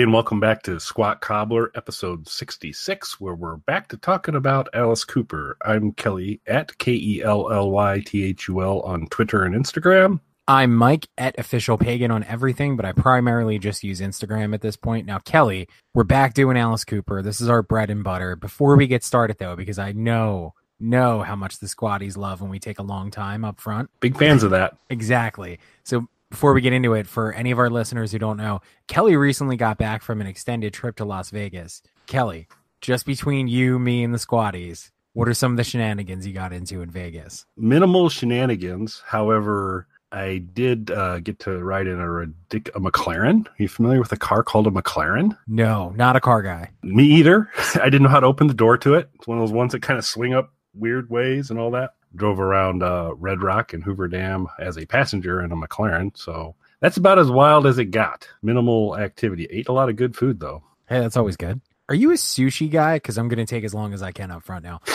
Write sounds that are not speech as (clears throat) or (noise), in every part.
than nothing. Hello, everybody, and welcome back to Squat Cobbler, episode 66, where we're back to talking about Alice Cooper. I'm Kelly at K E L L Y T H U L on Twitter and Instagram. I'm Mike at official pagan on everything, but I primarily just use Instagram at this point. Now, Kelly, we're back doing Alice Cooper. This is our bread and butter. Before we get started, though, because I know know how much the squatties love when we take a long time up front. Big fans of that. Exactly. So before we get into it, for any of our listeners who don't know, Kelly recently got back from an extended trip to Las Vegas. Kelly, just between you, me, and the squatties, what are some of the shenanigans you got into in Vegas? Minimal shenanigans. However, I did uh, get to ride in a, ridic- a McLaren. Are you familiar with a car called a McLaren? No, not a car guy. Me either. (laughs) I didn't know how to open the door to it. It's one of those ones that kind of swing up weird ways and all that. Drove around uh, Red Rock and Hoover Dam as a passenger in a McLaren. So that's about as wild as it got. Minimal activity. Ate a lot of good food though. Hey, that's always good. Are you a sushi guy? Because I'm going to take as long as I can up front now. (laughs)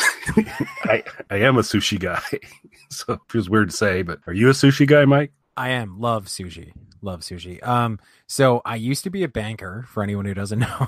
I I am a sushi guy, (laughs) so it feels weird to say, but are you a sushi guy, Mike? I am. Love sushi. Love sushi. Um, so I used to be a banker. For anyone who doesn't (laughs) know,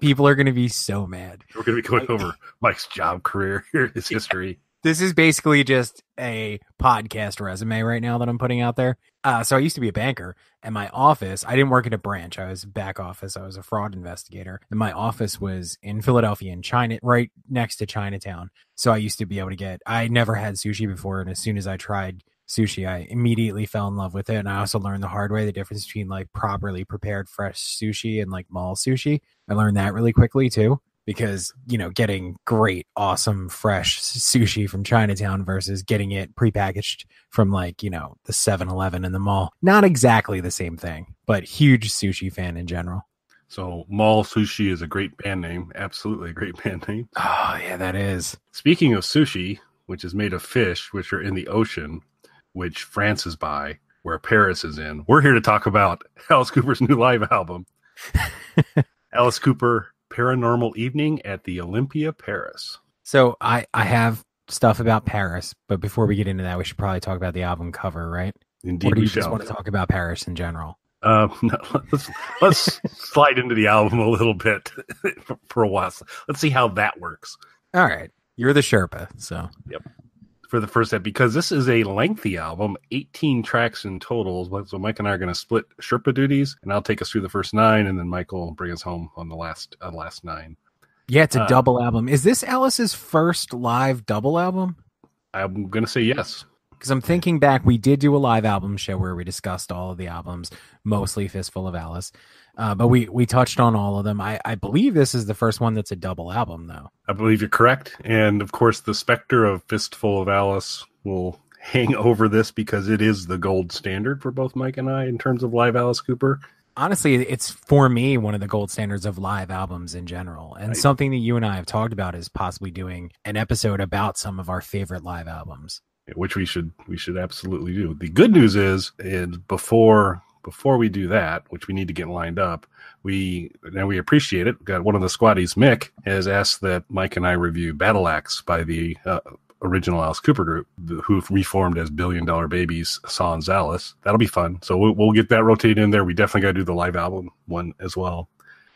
people are going to be so mad. We're going to be going over Mike's job career, his history. This is basically just a podcast resume right now that I'm putting out there. Uh, so I used to be a banker, and my office. I didn't work at a branch. I was back office. I was a fraud investigator, and my office was in Philadelphia, in China, right next to Chinatown. So I used to be able to get. I never had sushi before, and as soon as I tried sushi, I immediately fell in love with it. And I also learned the hard way the difference between like properly prepared fresh sushi and like mall sushi. I learned that really quickly too because you know getting great awesome fresh sushi from chinatown versus getting it prepackaged from like you know the 7-eleven in the mall not exactly the same thing but huge sushi fan in general So Mall Sushi is a great band name. Absolutely a great (laughs) band name. oh yeah that is Speaking of sushi, which is made of fish, which are in the ocean, which France is by, where Paris is in, we're here to talk about (laughs) Alice Cooper's new live album. (laughs) Alice Cooper Paranormal Evening at the Olympia, Paris. so i i have stuff about paris but before we get into that we should probably talk about the album cover right Indeed, or do we you just shall. want to talk about paris in general Uh, (laughs) no, let's let's slide into the album a little bit (laughs) for, for a while. Let's see how that works all right you're the sherpa so for the first step because this is a lengthy album, 18 tracks in total. So Mike and I are going to split Sherpa duties, and I'll take us through the first nine, and then Michael will bring us home on the last uh, last nine. yeah it's a Uh, double album is this alice's first live double album I'm going to say yes. because I'm thinking back, we did do a live album show where we discussed all of the albums, mostly Fistful of Alice, uh, but we we touched on all of them. I I believe this is the first one that's a double album, though. I believe you're correct, and of course, the specter of Fistful of Alice will (laughs) hang over this because it is the gold standard for both Mike and I in terms of live Alice Cooper. Honestly, it's for me one of the gold standards of live albums in general, and Right. something that you and I have talked about is possibly doing an episode about some of our favorite live albums. which we should we should absolutely do. The good news is, is before before we do that, which we need to get lined up, we and we appreciate it. Got one of the squatties, Mick, has asked that Mike and I review Battle Axe by the uh, original Alice Cooper group, who reformed as Billion Dollar Babies, Sans Alice. That'll be fun. So we'll, we'll get that rotated in there. We definitely got to do the live album one as well.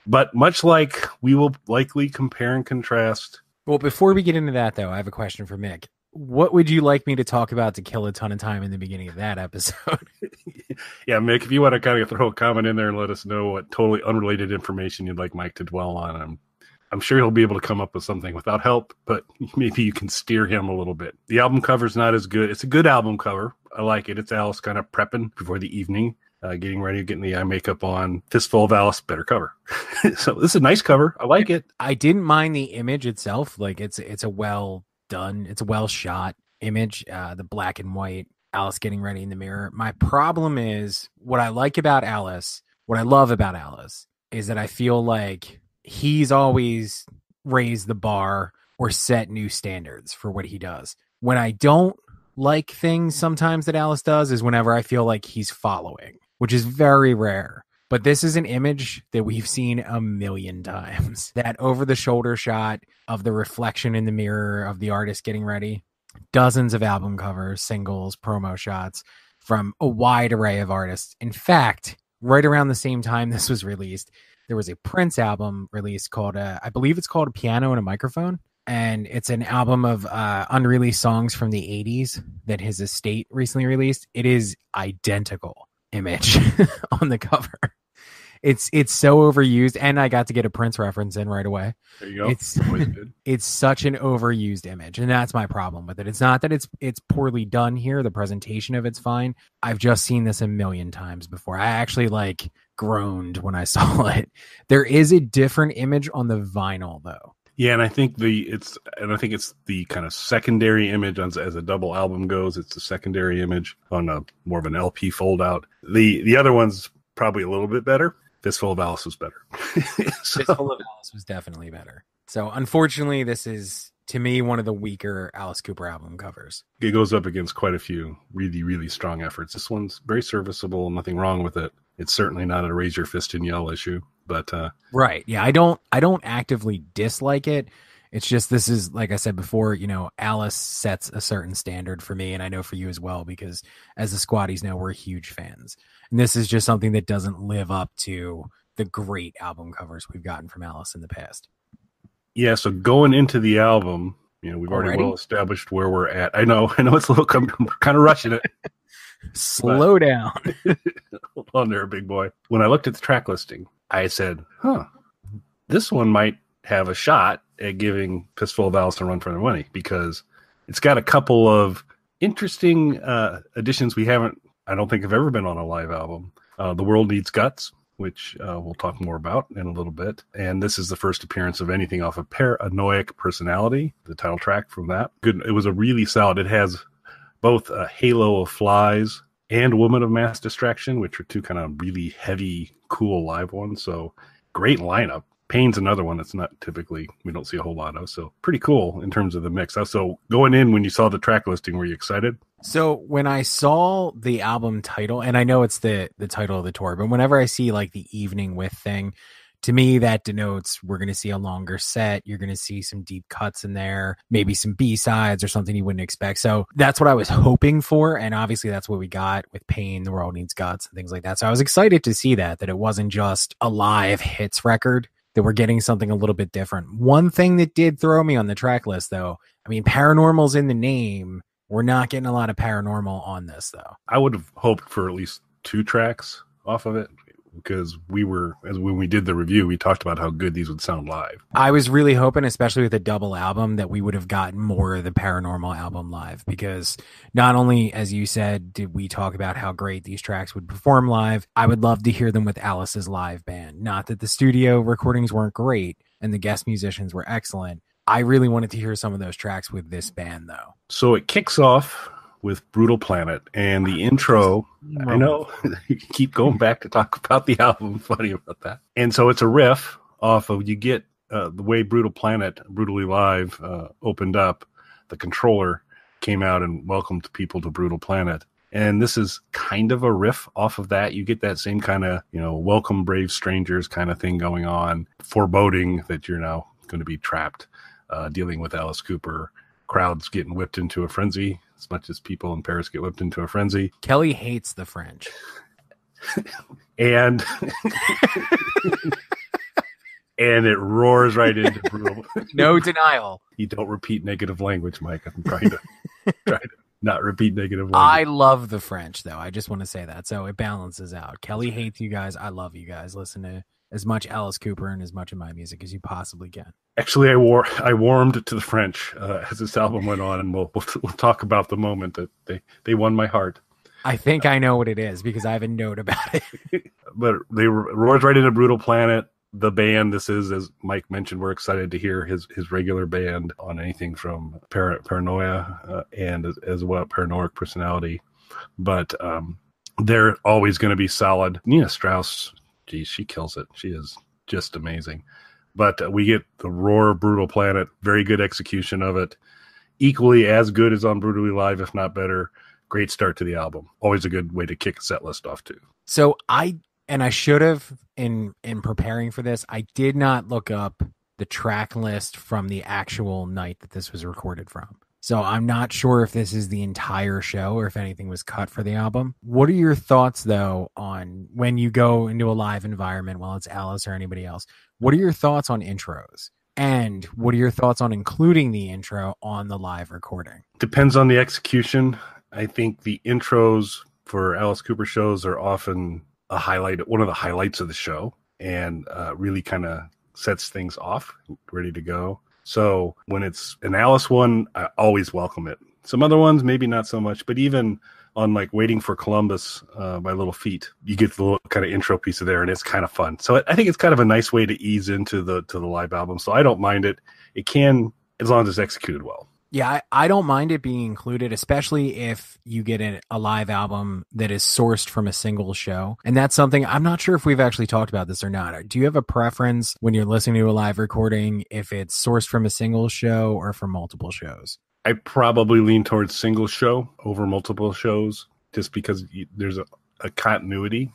But much like we will likely compare and contrast Well, before we get into that, though, I have a question for Mick. What would you like me to talk about to kill a ton of time in the beginning of that episode? (laughs) yeah, Mick, if you want to kind of throw a comment in there and let us know what totally unrelated information you'd like Mike to dwell on, I'm I'm sure he'll be able to come up with something without help, but (laughs) maybe you can steer him a little bit. The album cover's not as good. It's a good album cover. I like it. It's Alice kind of prepping before the evening, uh, getting ready, getting the eye makeup on. Fistful of Alice, better cover. (laughs) so this is a nice cover. I like it. I didn't mind the image itself. Like it's it's a well done, it's a well shot image. Uh, the black and white Alice getting ready in the mirror. My problem is what I like about Alice, what I love about Alice is that I feel like he's always raised the bar or set new standards for what he does. When I don't like things sometimes that Alice does is whenever I feel like he's following, which is very rare. But this is an image that we've seen a million times. (laughs) That over the shoulder shot of the reflection in the mirror of the artist getting ready. Dozens of album covers, singles, promo shots from a wide array of artists. In fact, right around the same time (laughs) this was released, there was a Prince album released called, uh, I believe it's called piano and a microphone. And it's an album of uh, unreleased songs from the 80s that his estate recently released. It is identical image (laughs) on the cover. It's it's so overused, and I got to get a Prince reference in right away. There you go. It's (laughs) it's such an overused image, and that's my problem with it. It's not that it's it's poorly done here. The presentation of it's fine. I've just seen this a million times before. I actually like groaned when I (laughs) saw it. There is a different image on the vinyl though. Yeah, and I think the it's and I think it's the kind of secondary image on, as a double album goes. It's the secondary image on a more of an LP fold out. The the other one's probably a little bit better. Fistful of Alice was better. (laughs) so, Fistful of Alice was definitely better. So unfortunately, this is to me one of the weaker Alice Cooper album covers. it goes up against quite a few really really strong efforts. This one's very serviceable. Nothing wrong with it. It's certainly not a raise your fist and yell issue, but uh, Right. Yeah, I don't I don't actively dislike it. It's just this is like I said before, you know, Alice sets a certain standard for me and I know for you as well because as the squatties know we're huge fans. And this is just something that doesn't live up to the great album covers we've gotten from Alice in the past. yeah. So going into the album, you know, we've already, Already? well established where we're at. I know, I know, it's a little (laughs) kind of rushing it. (laughs) Slow down. (laughs) Hold on there, big boy. When I looked at the track listing, I said, huh, this one might have a shot at giving Fistful of Alice a run for their money because it's got a couple of interesting uh, additions we haven't, I don't think, have ever been on a live album. Uh, the World Needs Guts, which uh, we'll talk more about in a little bit. And this is the first appearance of anything off of Paranoiac Personality, the title track from that. Good. It was a really solid. It has both a Halo of Flies and Woman of Mass Distraction, which are two kind of really heavy, cool live ones. So great lineup. Pain's another one that's not typically we don't see a whole lot of. So pretty cool in terms of the mix. Uh, so going in when you saw the track listing, were you excited? So when I saw the album title, and I know it's the the title of the tour, but whenever I see like the evening with thing, to me that denotes we're going to see a longer set. You're going to see some deep cuts in there, maybe some B sides or something you wouldn't expect. So that's what I was hoping for, and obviously that's what we got with Pain, The World Needs Guts, and things like that. So I was excited to see that that it wasn't just a live hits record. That we're getting something a little bit different. One thing that did throw me on the track list, though, I mean, paranormal's in the name. We're not getting a lot of paranormal on this though. I would have hoped for at least two tracks off of it because we were as when we did the review, we talked about how good these would sound live. I was really hoping, especially with a double album, that we would have gotten more of the paranormal album live because not only, as you said, did we talk about how great these tracks would perform live, I would love to hear them with Alice's live band. Not that the studio recordings weren't great and the guest musicians were excellent. I really wanted to hear some of those tracks with this band though. So it kicks off with Brutal Planet and the intro. I know (laughs) you keep going back to talk about the album. (laughs) Funny about that. And so it's a riff off of you get uh, the way Brutal Planet, Brutally Live, uh, opened up. The controller came out and welcomed people to Brutal Planet. And this is kind of a riff off of that. You get that same kind of, you know, welcome brave strangers kind of thing going on, foreboding that you're now going to be trapped, uh, dealing with Alice Cooper, crowds getting whipped into a frenzy, as much as people in Paris get whipped into a frenzy. Kelly hates the French. (laughs) And (laughs) and it roars right into brutal. (laughs) No denial. you don't repeat negative language, Mike. I'm trying to try to not repeat negative language. I love the French though. I just want to say that. So it balances out. Kelly hates you guys. I love you guys. Listen to as much Alice Cooper and as much of my music as you possibly can. Actually, I war I warmed to the French uh, as this album went on, and we'll, we'll we'll talk about the moment that they they won my heart. I think I know what it is because I have a note about it. (laughs) (laughs) but they roars right into Brutal Planet. The band this is, as Mike mentioned, we're excited to hear his his regular band on anything from Par- Paranoia uh, and as, as well Paranoiac Personality. But um, they're always going to be solid. Nita Strauss, geez, she kills it. She is just amazing. But uh, we get the Roar Brutal Planet, very good execution of it, equally as good as on Brutally Live, if not better. Great start to the album. Always a good way to kick a set list off too. So I and I should have in in preparing for this, I did not look up the track list from the actual night that this was recorded from. So I'm not sure if this is the entire show or if anything was cut for the album. What are your thoughts though on when you go into a live environment, while it's Alice or anybody else? What are your thoughts on intros? And what are your thoughts on including the intro on the live recording? Depends on the execution. I think the intros for Alice Cooper shows are often a highlight, one of the highlights of the show, and uh, really kind of sets things off, ready to go. So when it's an Alice one, I always welcome it. Some other ones, maybe not so much, but even on like Waiting for Columbus uh, by Little Feat, you get the little kind of intro piece of there, and it's kind of fun. So I think it's kind of a nice way to ease into the to the live album. So I don't mind it. It can as long as it's executed well. Yeah, I, I, don't mind it being included, especially if you get a, a, live album that is sourced from a single show. And that's something I'm not sure if we've actually talked about this or not. Uh, do you have a preference when you're listening to a live recording if it's sourced from a single show or from multiple shows? I probably lean towards single show over multiple shows just because there's a, a continuity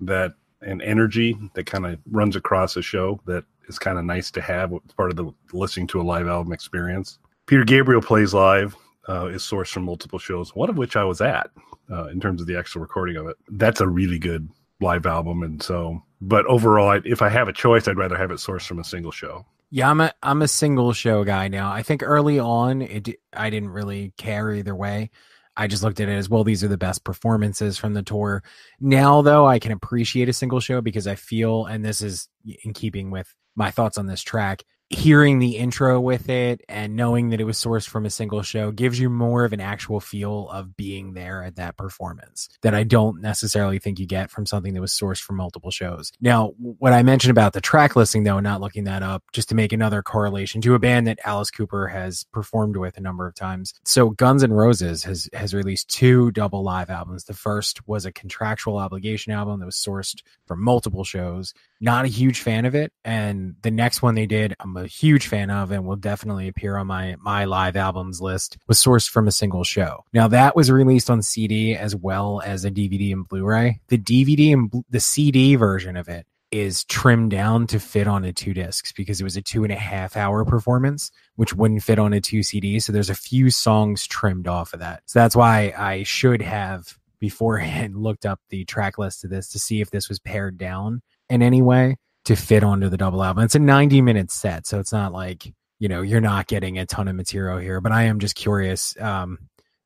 that an energy that kind of runs across a show that is kind of nice to have. It's part of the listening to a live album experience. Peter Gabriel plays live uh, is sourced from multiple shows, one of which I was at uh, in terms of the actual recording of it. That's a really good live album, and so. But overall, I, if I have a choice, I'd rather have it sourced from a single show. Yeah, I'm a I'm a single show guy now. I think early on, it I didn't really care either way. I just looked at it as well. These are the best performances from the tour. Now, though, I can appreciate a single show because I feel, and this is in keeping with my thoughts on this track hearing the intro with it and knowing that it was sourced from a single show gives you more of an actual feel of being there at that performance that I don't necessarily think you get from something that was sourced from multiple shows. Now, what I mentioned about the track listing though, not looking that up, just to make another correlation to a band that Alice Cooper has performed with a number of times. So Guns N' Roses has has released two double live albums. The first was a contractual obligation album that was sourced from multiple shows. Not a huge fan of it. And the next one they did, I'm a huge fan of and will definitely appear on my my live albums list was sourced from a single show. Now that was released on CD as well as a DVD and Blu-ray. The DVD and the CD version of it is trimmed down to fit on a two discs because it was a two and a half hour performance, which wouldn't fit on a two CD. So there's a few songs trimmed off of that. So that's why I should have beforehand (laughs) looked up the track list of this to see if this was pared down in any way to fit onto the double album. It's a 90 minute set, so it's not like, you know, you're not getting a ton of material here, but I am just curious um,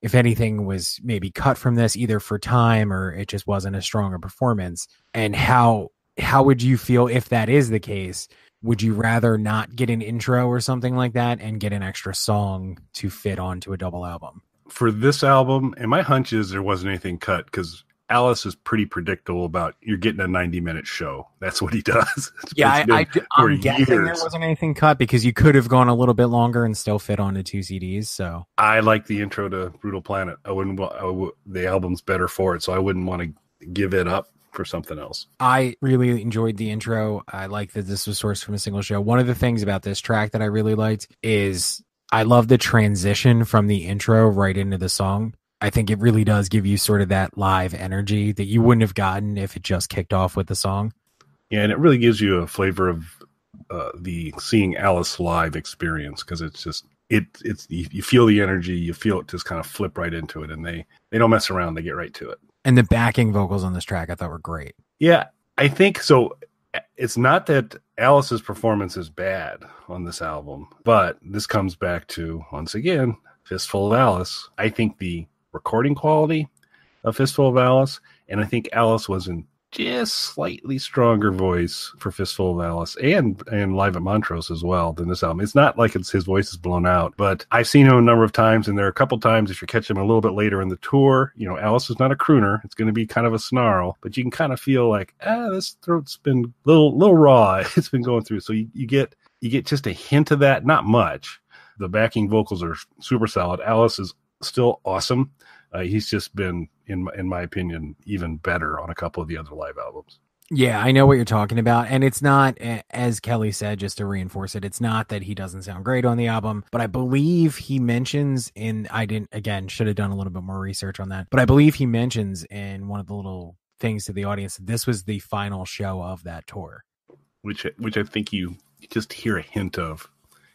if anything was maybe cut from this either for time or it just wasn't a stronger performance and how how would you feel if that is the case? Would you rather not get an intro or something like that and get an extra song to fit onto a double album? For this album, and my hunch is there wasn't anything cut because Alice is pretty predictable about you're getting a 90 minute show. That's what he (laughs) does. yeah, I, I, am guessing there wasn't anything cut because you could have gone a little bit longer and still fit onto two CDs. So I like the intro to Brutal Planet. I wouldn't. I the album's better for it, so I wouldn't want to give it up for something else. I really enjoyed the intro. I like that this was sourced from a single show. One of the things about this track that I really liked is I love the transition from the intro right into the song. I think it really does give you sort of that live energy that you wouldn't have gotten if it just kicked off with the song. Yeah, and it really gives you a flavor of uh, the seeing Alice live experience because it's just it it's you, you feel the energy, you feel it just kind of flip right into it, and they they don't mess around, they get right to it. And the backing vocals on this track I thought were great. Yeah, I think so. It's not that Alice's performance is bad on this album, but this comes back to once again Fistful of Alice. I think the recording quality of Fistful of Alice, and I think Alice was in just slightly stronger voice for Fistful of Alice and and live at Montreux as well than this album. It's not like it's his voice is blown out, but I've seen him a number of times, and there are a couple times if you catch him a little bit later in the tour, you know, Alice is not a crooner; it's going to be kind of a snarl, but you can kind of feel like ah, this throat's been a little little raw. (laughs) It's been going through, so you, you get you get just a hint of that, not much. The backing vocals are super solid. Alice is still awesome. Uh, he's just been, in in my opinion, even better on a couple of the other live albums. Yeah, I know what you're talking about. And it's not, as Kelly said, just to reinforce it, it's not that he doesn't sound great on the album, but I believe he mentions in, I didn't, again, should have done a little bit more research on that, but I believe he mentions in one of the little things to the audience that this was the final show of that tour. Which, which I think you just hear a hint of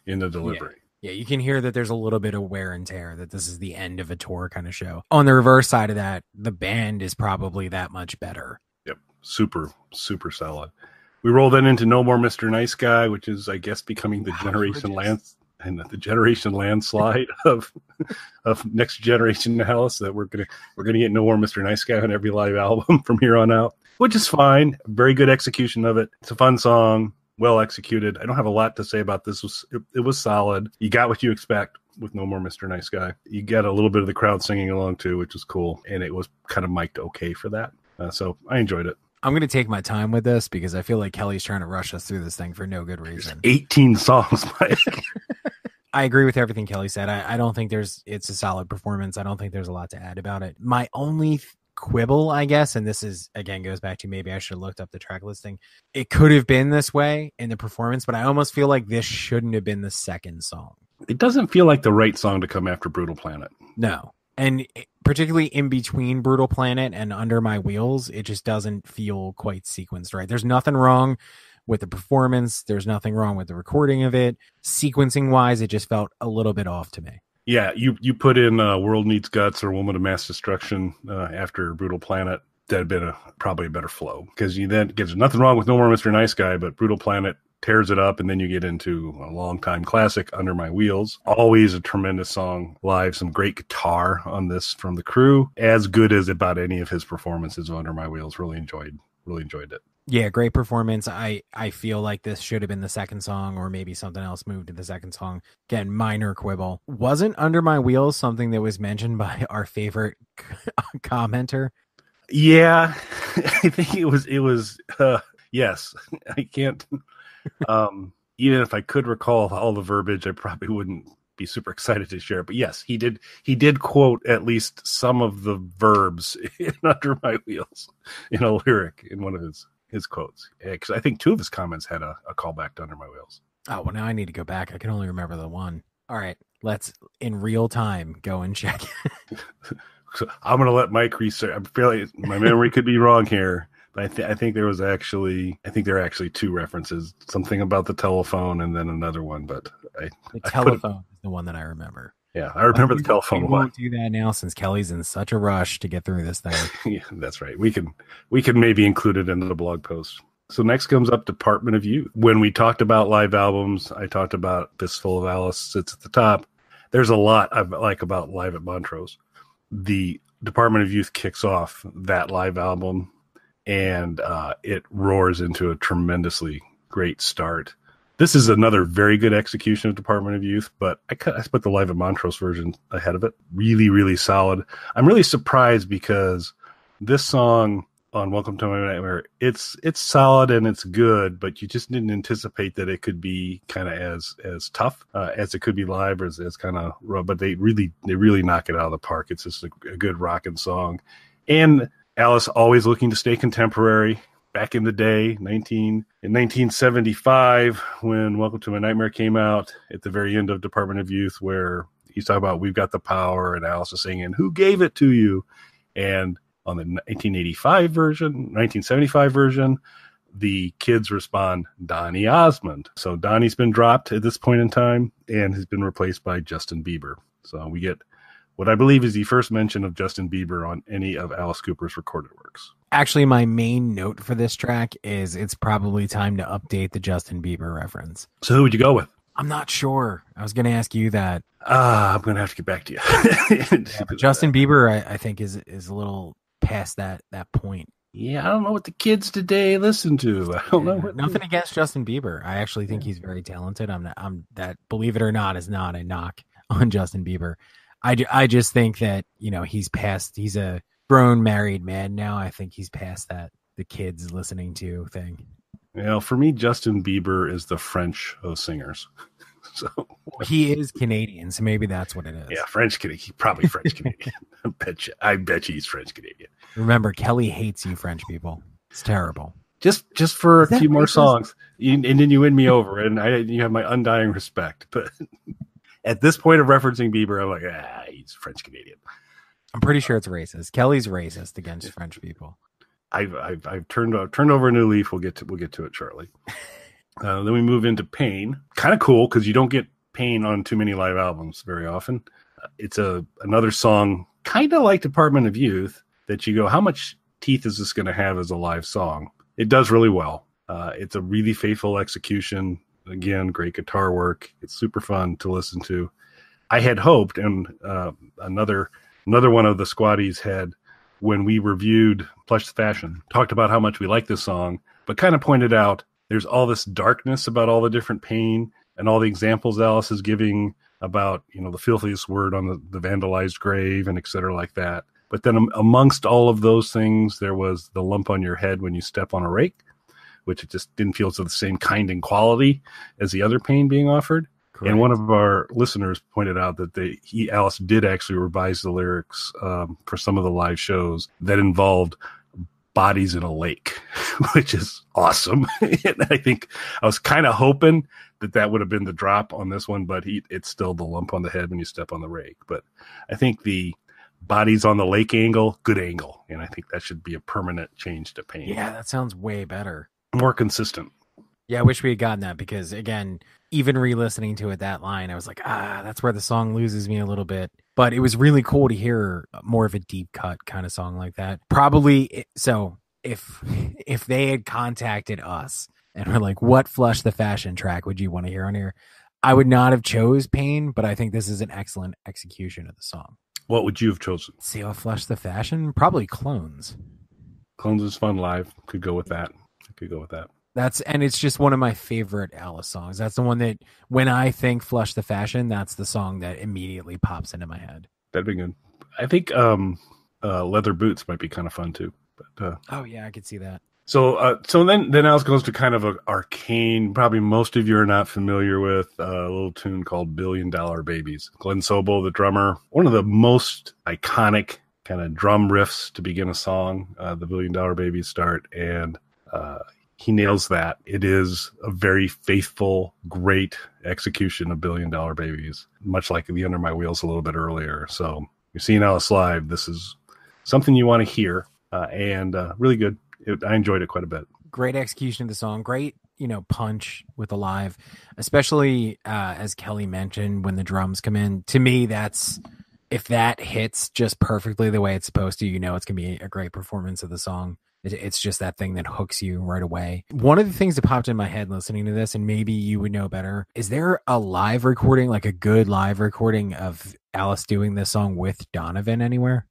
in the delivery. Yeah, you can hear that there's a little bit of wear and tear, that this is the end of a tour kind of show. On the reverse side of that, the band is probably that much better. Yep. Super, super solid. We roll then into No More Mr. Nice Guy, which is, I guess, becoming the Wow, generation land and the generation landslide (laughs) of of next generation Alice that we're gonna we're gonna get No More Mr. Nice Guy on every live (laughs) album from here on out, which is fine. Very good execution of it. It's a fun song, well executed. I don't have a lot to say about this. It was it, it was solid. You got what you expect with No More Mr. Nice Guy. You get a little bit of the crowd singing along too, which was cool, and it was kind of mic'd okay for that. Uh, so I enjoyed it. I'm going to take my time with this because I feel like Kelly's trying to rush us through this thing for no good reason. 18 songs, (laughs) Mike. (laughs) I agree with everything Kelly said. I, I don't think there's it's a solid performance. I don't think there's a lot to add about it. My only quibble, I guess, and this is again goes back to maybe I should have looked up the track listing. It could have been this way in the performance, but I almost feel like this shouldn't have been the second song. it doesn't feel like the right song to come after Brutal Planet. No. And particularly in between Brutal Planet and Under My Wheels, it just doesn't feel quite sequenced right. There's nothing wrong with the performance. There's nothing wrong with the recording of it. Sequencing wise, it just felt a little bit off to me. Yeah, you you put in uh, World Needs Guts or Woman of Mass Destruction uh, after Brutal Planet. That'd been a probably a better flow because you then there's nothing wrong with No More Mr. Nice Guy, but Brutal Planet tears it up, and then you get into a long time classic, Under My Wheels. Always a tremendous song live. Some great guitar on this from the crew, as good as about any of his performances of Under My Wheels. Really enjoyed, really enjoyed it. Yeah, great performance. I I feel like this should have been the second song, or maybe something else moved to the second song. Again, minor quibble. Wasn't Under My Wheels something that was mentioned (laughs) by our favorite (laughs) commenter? Yeah, (laughs) I think it was it was uh yes. I can't um even if I could recall all the verbiage, I probably wouldn't be super excited to share. But yes, he did he did quote at least some of the verbs in under my wheels in a lyric in one of his his quotes. Eh, because I think two of his comments had a, a callback to under my wheels. Oh well, now I need to go back. I can only remember the one. All right, let's in real time go and check. (laughs) So I'm gonna let Mike research. I'm fairly my memory could be wrong here, but I, th- I think there was actually I think there are actually two references. Something about the telephone and then another one. But I The I put telephone is the one that I remember. Yeah I remember the We- telephone We won't do that now since Kelly's in such a rush to get through this thing. (laughs) yeah, that's right. We can we can maybe include it in the blog post. So next comes up Department of Youth. When we talked about live albums, I talked about Fistful of Alice sits at the top. There's a lot I like about live at Montreux. The Department of Youth kicks off that live album, and uh, it roars into a tremendously great start. This is another very good execution of Department of Youth, but I, I put the live at Montreux version ahead of it. Really, really solid. I'm really surprised because this song on Welcome to My Nightmare, it's it's solid and it's good, but you just didn't anticipate that it could be kind of as as tough uh, as it could be live or as, as kind of rough. But they really they really knock it out of the park. It's just a, a good rocking song, and Alice always looking to stay contemporary. Back in the day, nineteen in nineteen seventy five, when Welcome to My Nightmare came out, at the very end of Department of Youth, where he's talking about we've got the power, and Alice is singing, "Who gave it to you?" and on the 1985 version, 1975 version, the kids respond Donny Osmond. So Donny's been dropped at this point in time and has been replaced by Justin Bieber. So we get what I believe is the first mention of Justin Bieber on any of Alice Cooper's recorded works. Actually, my main note for this track is it's probably time to update the Justin Bieber reference. So who would you go with? I'm not sure. I was going to ask you that. Ah, I'm gonna have to get back to you. (laughs) Yeah, Justin Bieber, I, I think, is is a little past that that point. Yeah, I don't know what the kids today listen to. I don't know what Nothing against Justin Bieber. I actually think he's very talented. I'm not, I'm that believe it or not is not a knock on Justin Bieber. I, I just think that you know he's past. He's a grown married man now. I think he's past that the kids listening to thing. You know, for me, Justin Bieber is the French of singers. (laughs) so He is Canadian, so maybe that's what it is. yeah, French Canadian, probably French Canadian. (laughs) I bet you, I bet you he's French Canadian. Remember, Kelly hates you, French people. It's terrible. Just, just for a Is that few more songs, you, and then you win me over, and I, you have my undying respect. But (laughs) at this point of referencing Bieber, I'm like, ah, he's French Canadian. I'm pretty sure it's racist. Kelly's racist against French people. I've, I've, I've turned I've turned over a new leaf. We'll get to we'll get to it shortly. (laughs) Uh, then we move into Pain. Kind of cool because you don't get Pain on too many live albums very often. Uh, it's a another song, kind of like Department of Youth, that you go, how much teeth is this going to have as a live song? It does really well. Uh, it's a really faithful execution. Again, great guitar work. It's super fun to listen to. I had hoped, and uh, another another one of the squatties had when we reviewed Plush Fashion, talked about how much we like this song, but kind of pointed out there's all this darkness about all the different pain and all the examples Alice is giving about, you know, the filthiest word on the, the vandalized grave and et cetera like that. But then amongst all of those things, there was the lump on your head when you step on a rake, which it just didn't feel to the same kind and quality as the other pain being offered. Correct. And one of our listeners pointed out that they, he Alice did actually revise the lyrics um, for some of the live shows that involved bodies in a lake, (laughs) which is awesome. (laughs) and I think I was kind of hoping that that would have been the drop on this one, but he, it's still the lump on the head when you step on the rake. But I think the bodies on the lake angle, good angle, and I think that should be a permanent change to pain. Yeah, that sounds way better, more consistent. Yeah, I wish we had gotten that because again, even re-listening to it that line, I was like, ah, that's where the song loses me a little bit. But it was really cool to hear more of a deep cut kind of song like that. Probably so if (laughs) if they had contacted us and were like, what flush the fashion track would you want to hear on here? I would not have chose Pain, but I think this is an excellent execution of the song. What would you have chosen? See how flush the fashion? Probably clones. Clones is fun live. Could go with that. Could go with that. That's and it's just one of my favorite Alice songs. That's the one that when I think Flush the Fashion, that's the song that immediately pops into my head. That'd be good. I think um uh leather boots might be kind of fun too. But uh Oh yeah, I could see that. So uh so then then Alice goes to kind of a arcane, probably most of you are not familiar with uh, a little tune called Billion Dollar Babies. Glen Sobel, the drummer, one of the most iconic kind of drum riffs to begin a song, uh, the Billion Dollar Babies start and uh, he nails that. It is a very faithful, great execution of Billion Dollar Babies, much like the Under My Wheels a little bit earlier. So you're seeing Alice live. This is something you want to hear, uh, and uh, really good. It, I enjoyed it quite a bit. Great execution of the song. Great, you know, punch with the live, especially uh, as Kelly mentioned when the drums come in. To me, that's if that hits just perfectly the way it's supposed to, you know, it's gonna be a great performance of the song. It's just that thing that hooks you right away. One of the things that popped in my head listening to this, and maybe you would know better, is there a live recording, like a good live recording of Alice doing this song with Donovan anywhere?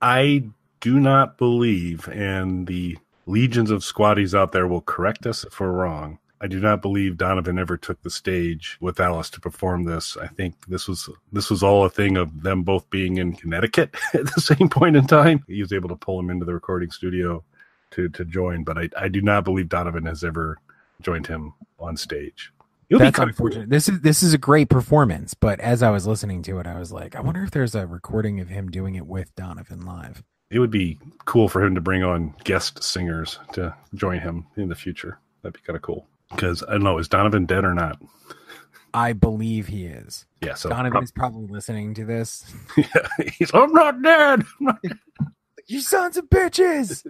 I do not believe, and the legions of squatties out there will correct us if we're wrong. I do not believe Donovan ever took the stage with Alice to perform this. I think this was this was all a thing of them both being in Connecticut (laughs) at the same point in time. He was able to pull him into the recording studio to to join, but I, I do not believe Donovan has ever joined him on stage. It'll That's unfortunate. Cool. This is this is a great performance, but as I was listening to it, I was like, I wonder if there's a recording of him doing it with Donovan live. It would be cool for him to bring on guest singers to join him in the future. That'd be kind of cool. Because I don't know, is Donovan dead or not? I believe he is. Yeah, so Donovan prob- is probably listening to this. (laughs) yeah, he's. I'm not dead. (laughs) (laughs) you sons of bitches.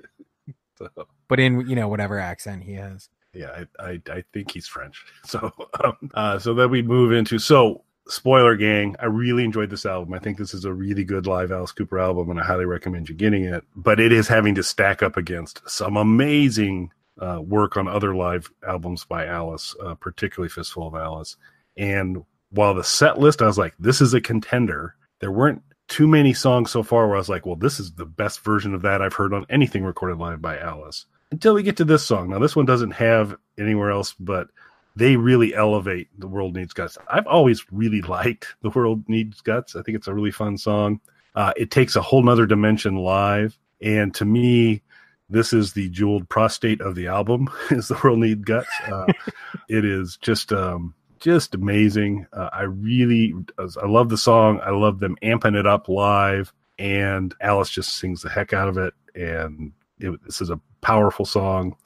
So. (laughs) But in you know whatever accent he has. Yeah, I I, I think he's French. (laughs) So um, uh, so then we move into so spoiler gang. I really enjoyed this album. I think this is a really good live Alice Cooper album, and I highly recommend you getting it. But it is having to stack up against some amazing uh, work on other live albums by Alice, uh, particularly Fistful of Alice. And while the set list, I was like, this is a contender. There weren't too many songs so far where I was like, well, this is the best version of that I've heard on anything recorded live by Alice. Until we get to this song. Now, this one doesn't have anywhere else, but they really elevate The World Needs Guts. I've always really liked (laughs) The World Needs Guts. I think it's a really fun song. Uh, it takes a whole nother dimension live. And to me, this is the jeweled prostate of the album (laughs) is the world need guts uh, (laughs) it is just um, just amazing. Uh, I really, I love the song. I love them amping it up live, and Alice just sings the heck out of it. And it, this is a powerful song.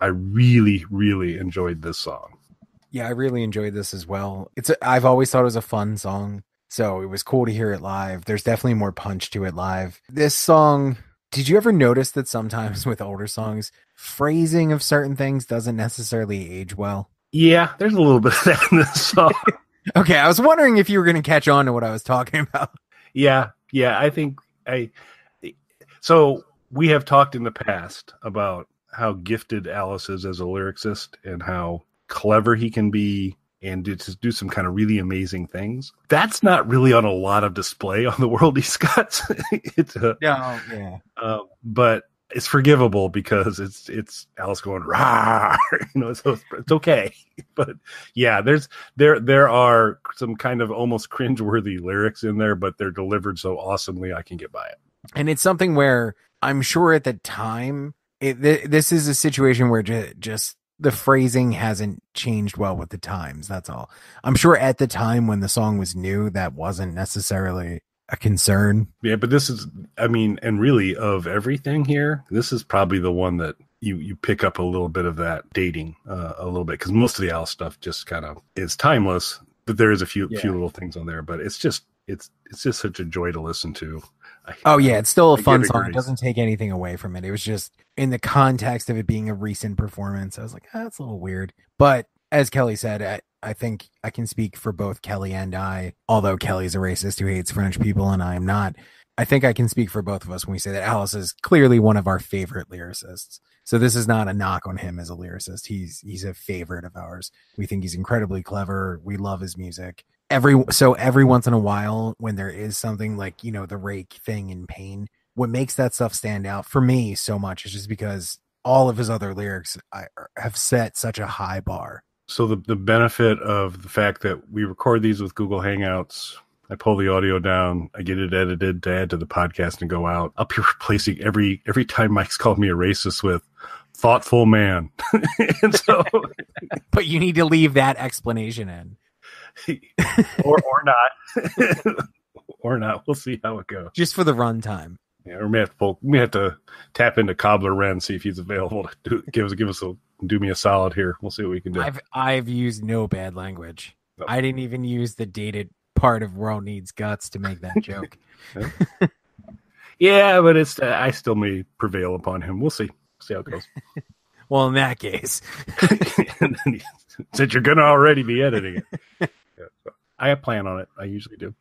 I really, really enjoyed this song. Yeah, I really enjoyed this as well. It's a, I've always thought it was a fun song, so it was cool to hear it live. There's definitely more punch to it live. This song, did you ever notice that sometimes (laughs) with older songs, phrasing of certain things doesn't necessarily age well? Yeah, there's a little bit of that in this song. (laughs) Okay, I was wondering if you were going to catch on to what I was talking about. Yeah, yeah, I think I. So we have talked in the past about how gifted Alice is as a lyricist and how clever he can be and to, to do some kind of really amazing things. That's not really on a lot of display on the world he's got. (laughs) it's a, No, yeah. uh, but it's forgivable because it's it's Alice going rah, (laughs) you know, so it's, it's okay. (laughs) But yeah, there's there there are some kind of almost cringeworthy lyrics in there, but they're delivered so awesomely I can get by it. And it's something where I'm sure at the time, it, th- this is a situation where ju- just the phrasing hasn't changed well with the times. That's all. I'm sure at the time when the song was new, that wasn't necessarily a concern. Yeah, but this is, I mean, and really of everything here, this is probably the one that you you pick up a little bit of that dating uh, a little bit because most of the Alice stuff just kind of is timeless. But there is a few Yeah. few little things on there, but it's just it's it's just such a joy to listen to. I, Oh yeah, it's still a I fun song. It doesn't take anything away from it. It was just in the context of it being a recent performance. I was like, ah, that's a little weird. But as Kelly said, I, think I can speak for both Kelly and I. Although Kelly's a racist who hates French people, and I am not. I think I can speak for both of us when we say that Alice is clearly one of our favorite lyricists. So this is not a knock on him as a lyricist. He's he's a favorite of ours. We think he's incredibly clever. We love his music every so every once in a while when there is something like you know the rake thing in pain what makes that stuff stand out for me so much is just because all of his other lyrics have set such a high bar So the the benefit of the fact that we record these with Google Hangouts, I pull the audio down, I get it edited to add to the podcast and go out. I'll be (laughs) replacing every every time Mike's called me a racist with thoughtful man. (laughs) and so (laughs) but you need to leave that explanation in or or not. or not. We'll see how it goes. just for the runtime Yeah, or we may have to pull, we may have to tap into Cobbler Wren, see if he's available to do, give us give us a do me a solid here. We'll see what we can do. i've i've used no bad language No. i didn't even use the dated part of world needs guts to make that joke (laughs) yeah, but it's uh, I still may prevail upon him. We'll see. See how it goes. (laughs) well in that case and then he, since you're gonna already be editing it, (laughs) yeah, so I plan on it. I usually do.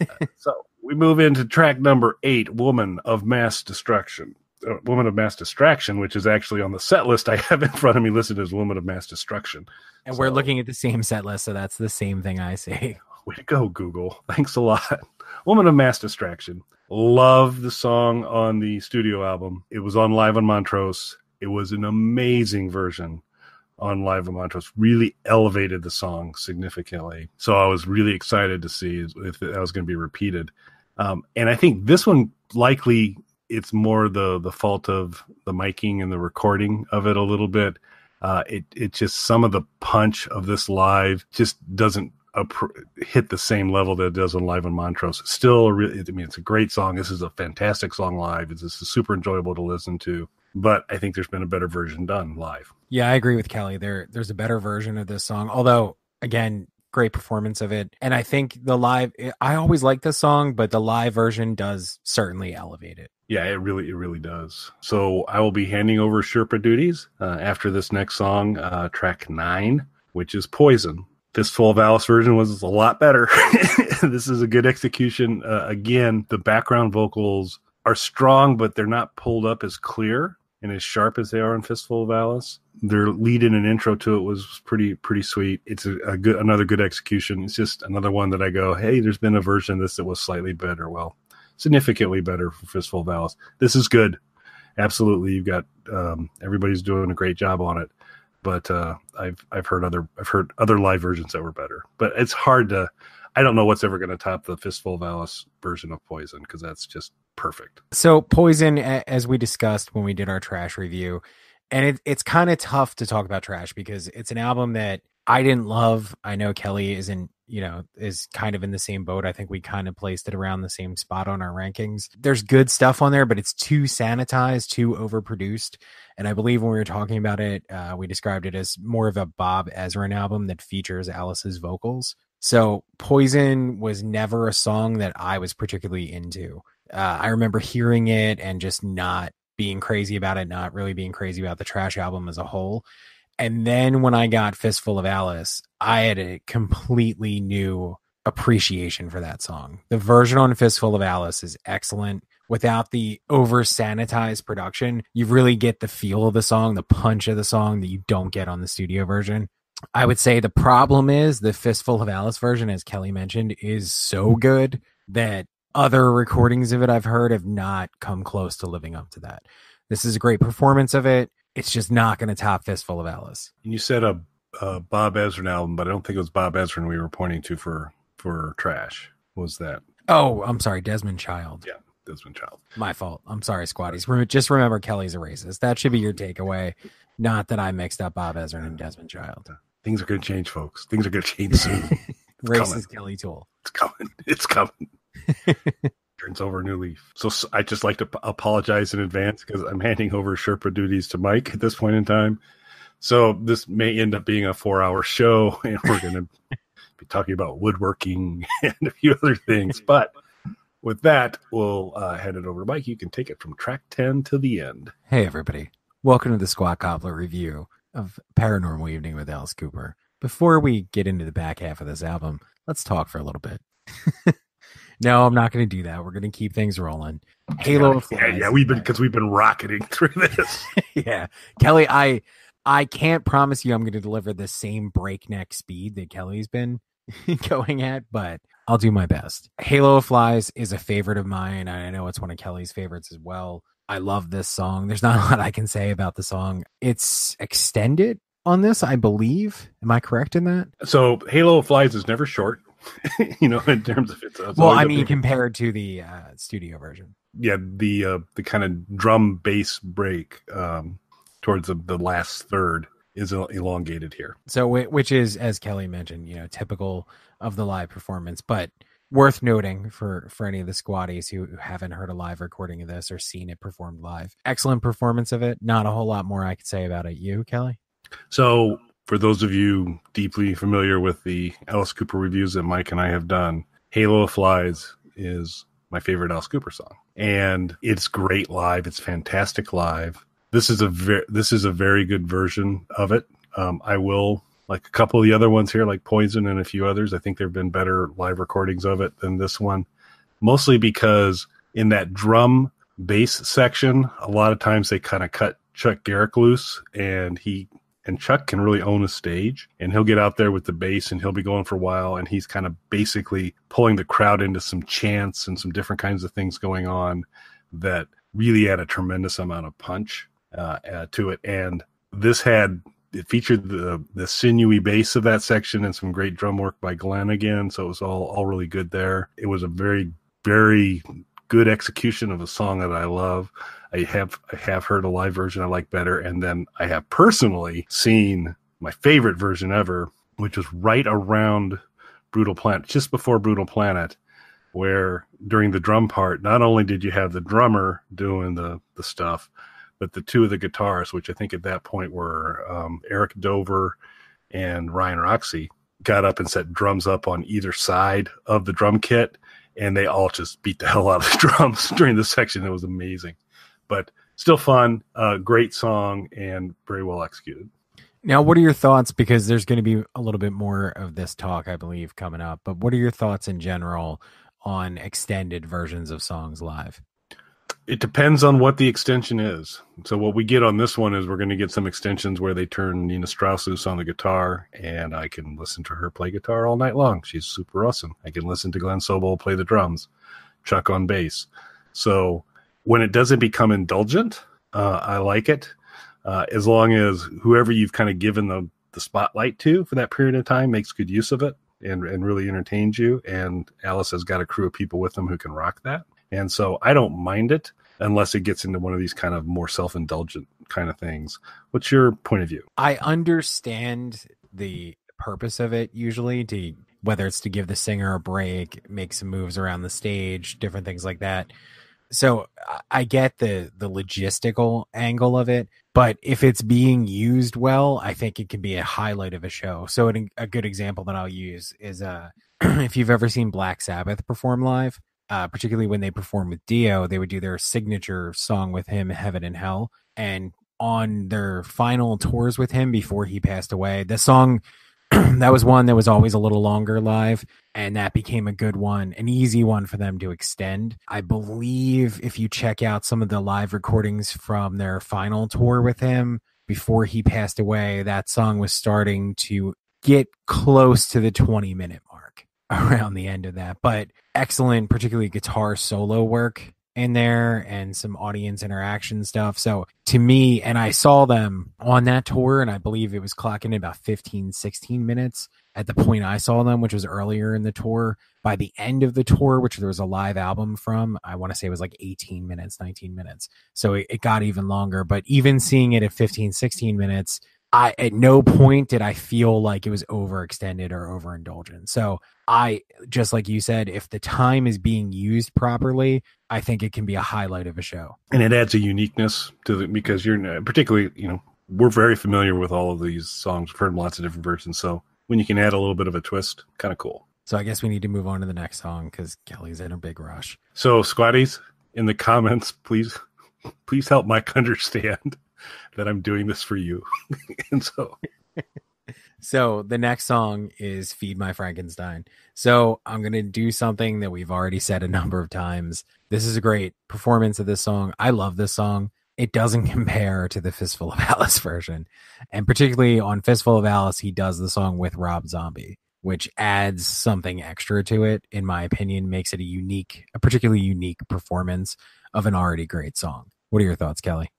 Uh, so we move into track number eight, "Woman of Mass Destruction." Uh, "Woman of Mass Distraction," which is actually on the set list I have in front of me, listed as "Woman of Mass Destruction." and we're looking at the same set list so that's the same thing i say (laughs) Way to go, Google. (laughs) Thanks a lot. Woman of Mass Distraction. Love the song on the studio album. It was on Live on Montreux. It was an amazing version on Live on Montreux. Really elevated the song significantly. So I was really excited to see if that was going to be repeated. Um, and I think this one likely it's more the the fault of the miking and the recording of it a little bit. Uh, it it just some of the punch of this live just doesn't hit the same level that it does on live on Montreux. It's still a really, I mean, it's a great song. This is a fantastic song live. It's, it's super enjoyable to listen to. But I think there's been a better version done live. Yeah, I agree with Kelly. There there's a better version of this song. Although again, great performance of it. And I think the live I always like this song, but the live version does certainly elevate it. Yeah, it really, it really does. So I will be handing over Sherpa duties uh, after this next song, uh, track nine, which is Poison. Fistful of Alice version was a lot better. (laughs) this is a good execution. Uh, again, the background vocals are strong, but they're not pulled up as clear and as sharp as they are in Fistful of Alice. Their lead in an intro to it was pretty pretty sweet. It's a, a good another good execution. It's just another one that I go, hey, there's been a version of this that was slightly better. Well, significantly better for Fistful of Alice. This is good. Absolutely, you've got um, everybody's doing a great job on it. But uh, I've I've heard other I've heard other live versions that were better. But it's hard to. I don't know what's ever going to top the Fistful of Alice version of Poison because that's just perfect. So Poison, as we discussed when we did our trash review, and it, it's kind of tough to talk about trash because it's an album that I didn't love. I know Kelly isn't, you know, is kind of in the same boat. I think we kind of placed it around the same spot on our rankings. There's good stuff on there, but it's too sanitized, too overproduced. And I believe when we were talking about it, uh, we described it as more of a Bob Ezrin album that features Alice's vocals. So Poison was never a song that I was particularly into. Uh, I remember hearing it and just not being crazy about it, not really being crazy about the trash album as a whole. And then when I got Fistful of Alice, I had a completely new appreciation for that song. The version on Fistful of Alice is excellent. Without the over sanitized production, you really get the feel of the song, the punch of the song that you don't get on the studio version. I would say the problem is the Fistful of Alice version, as Kelly mentioned, is so good that other recordings of it I've heard have not come close to living up to that. This is a great performance of it. It's just not going to top Fistful of Alice. And you said a, a Bob Ezrin album, but I don't think it was Bob Ezrin we were pointing to for for trash. What was that? Oh, I'm sorry, Desmond Child. Yeah, Desmond Child. My fault. I'm sorry, squatties. Just remember Kelly's a racist. That should be your takeaway. Not that I mixed up Bob Ezrin and Desmond Child. Things are going to change, folks. Things are going to change soon. (laughs) Racist coming. Kelly Tool. it's coming. It's coming. (laughs) Turns over a new leaf. So I just like to p- apologize in advance because I'm handing over Sherpa duties to Mike at this point in time. So this may end up being a four-hour show, (laughs) and we're going (laughs) to be talking about woodworking (laughs) and a few other things. But with that, we'll uh, hand it over to Mike. You can take it from track ten to the end. Hey, everybody. Welcome to the Squat Cobbler review of Paranormal Evening with Alice Cooper. Before we get into the back half of this album, let's talk for a little bit. No, I'm not going to do that. We're going to keep things rolling. Halo Yeah, Flies. yeah, we've been because we've been rocketing through this. (laughs) yeah. Kelly, I I can't promise you I'm going to deliver the same breakneck speed that Kelly's been (laughs) going at, but I'll do my best. Halo of Flies is a favorite of mine. I know it's one of Kelly's favorites as well. I love this song. There's not (laughs) a lot I can say about the song. It's extended on this, I believe. Am I correct in that? So Halo Flies is never short, (laughs) you know, in terms of it's. well, I mean, compared to the uh, studio version. yeah, the uh, the kind of drum bass break um, towards the, the last third is elongated here. So, which is, as Kelly mentioned, you know, typical of the live performance, but worth noting for for any of the squatties who, who haven't heard a live recording of this or seen it performed live. Excellent performance of it. Not a whole lot more I could say about it. You, Kelly? So for those of you deeply familiar with the Alice Cooper reviews that Mike and I have done, Halo Flies is my favorite Alice Cooper song, and it's great live. It's fantastic live. This is a very this is a very good version of it. Um, I will like a couple of the other ones here, like Poison and a few others. I think there have been better live recordings of it than this one, mostly because in that drum bass section, a lot of times they kind of cut Chuck Garric loose, and he and Chuck can really own a stage and he'll get out there with the bass and he'll be going for a while and he's kind of basically pulling the crowd into some chants and some different kinds of things going on that really add a tremendous amount of punch uh, uh, to it. And this had it featured the the sinewy bass of that section and some great drum work by Glen again so it was all all really good there. It was a very very good execution of a song that I love. I have I have heard a live version I like better, and then I have personally seen my favorite version ever, which was right around Brutal Planet, just before Brutal Planet, where during the drum part, not only did you have the drummer doing the the stuff, but the two of the guitarists, which I think at that point were um, Eric Dover and Ryan Roxie, got up and set drums up on either side of the drum kit, and they all just beat the (laughs) hell out of the drums (laughs) during the section. It was amazing but still fun. Uh, great song and very well executed. Now, what are your thoughts? Because there's going to be a little bit more of this talk, I believe, coming up. But what are your thoughts in general on extended versions of songs live? It depends on what the extension is. So what we get on this one is we're going to get some extensions where they turn Nita Strauss on the guitar, and I can listen to her play guitar all night long. She's super awesome. I can listen to Glen Sobel play the drums, Chuck on bass. So when it doesn't become indulgent, uh, I like it. Uh, as long as whoever you've kind of given the, the spotlight to for that period of time makes good use of it and, and really entertains you. And Alice has got a crew of people with them who can rock that. And so I don't mind it unless it gets into one of these kind of more self indulgent kind of things. What's your point of view? I understand the purpose of it usually to whether it's to give the singer a break, make some moves around the stage, different things like that. So I- get the the logistical angle of it, but if it's being used well, I think it can be a highlight of a show. So a good example that I'll use is uh (clears throat) if you've ever seen Black Sabbath perform live, uh, particularly when they perform with Dio, they would do their signature song with him, Heaven and Hell, and on their final tours with him before he passed away. The song (clears throat) that was one that was always a little longer live, and that became a good one, an easy one for them to extend. I believe if you check out some of the live recordings from their final tour with him before he passed away, that song was starting to get close to the 20 minute mark around the end of that. But excellent, particularly guitar solo work in there and some audience interaction stuff. So to me, and I saw them on that tour, and I believe it was clocking in about 15, 16 minutes at the point I saw them, which was earlier in the tour. By the end of the tour, which there was a live album from, I want to say it was like 18 minutes, 19 minutes. So it, it got even longer. But even seeing it at 15, 16 minutes, I at no point did I feel like it was overextended or overindulgent. So I just like you said, if the time is being used properly, I think it can be a highlight of a show. And it adds a uniqueness to the because you're uh, particularly, you know, we're very familiar with all of these songs. We've heard lots of different versions. So when you can add a little bit of a twist, kind of cool. So I guess we need to move on to the next song because Kelly's in a big rush. So squatties in the comments, please, (laughs) please help Mike (laughs) understand that I'm doing this for you. (laughs) and so so the next song is Feed My Frankenstein. So I'm going to do something that we've already said a number of times. This is a great performance of this song. I love this song. It doesn't (laughs) compare to the Fistful of Alice version. And particularly on Fistful of Alice, he does the song with Rob Zombie, which adds something extra to it, in my opinion, makes it a unique, a particularly unique performance of an already great song. What are your thoughts, Kelly?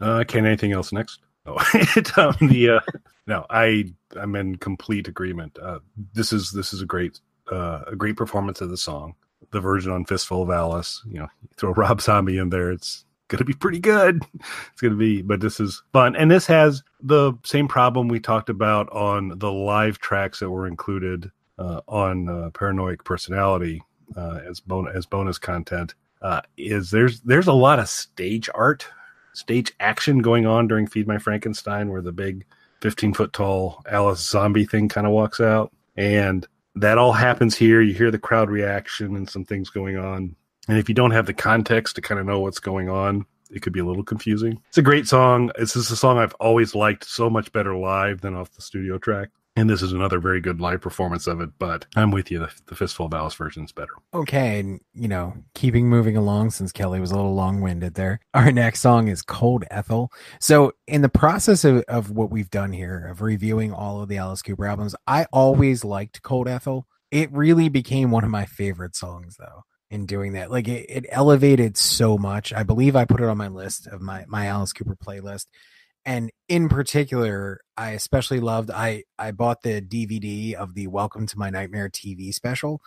Uh, can anything else next? Oh, (laughs) it, um, the uh, no, I I'm in complete agreement. Uh, this is this is a great uh, a great performance of the song. The version on Fistful of Alice, you know, throw Rob Zombie in there, it's gonna be pretty good. (laughs) It's gonna be, but this is fun, and this has the same problem we talked about on the live tracks that were included uh, on uh, Paranoid Personality uh, as bon- as bonus content. Uh, is there's there's a lot of stage art stage action going on during Feed My Frankenstein, where the big 15 foot tall Alice zombie thing kind of walks out. And that all happens here. You hear the crowd reaction and some things going on. And if you don't have the context to kind of know what's going on, it could be a little confusing. It's a great song. This is a song I've always liked so much better live than off the studio track. And this is another very good live performance of it, but I'm with you. The, the Fistful of Alice version is better. Okay. And, you know, keeping moving along since Kelly was a little long winded there. (laughs) Our next song is Cold Ethel. So, in the process of, of what we've done here, of reviewing all of the Alice Cooper albums, I always liked Cold Ethel. It really became one of my favorite songs, though in doing that. Like it, it, elevated so much. I believe I put it on my list of my my Alice Cooper playlist and in particular i especially loved i i bought the dvd of the welcome to my nightmare tv special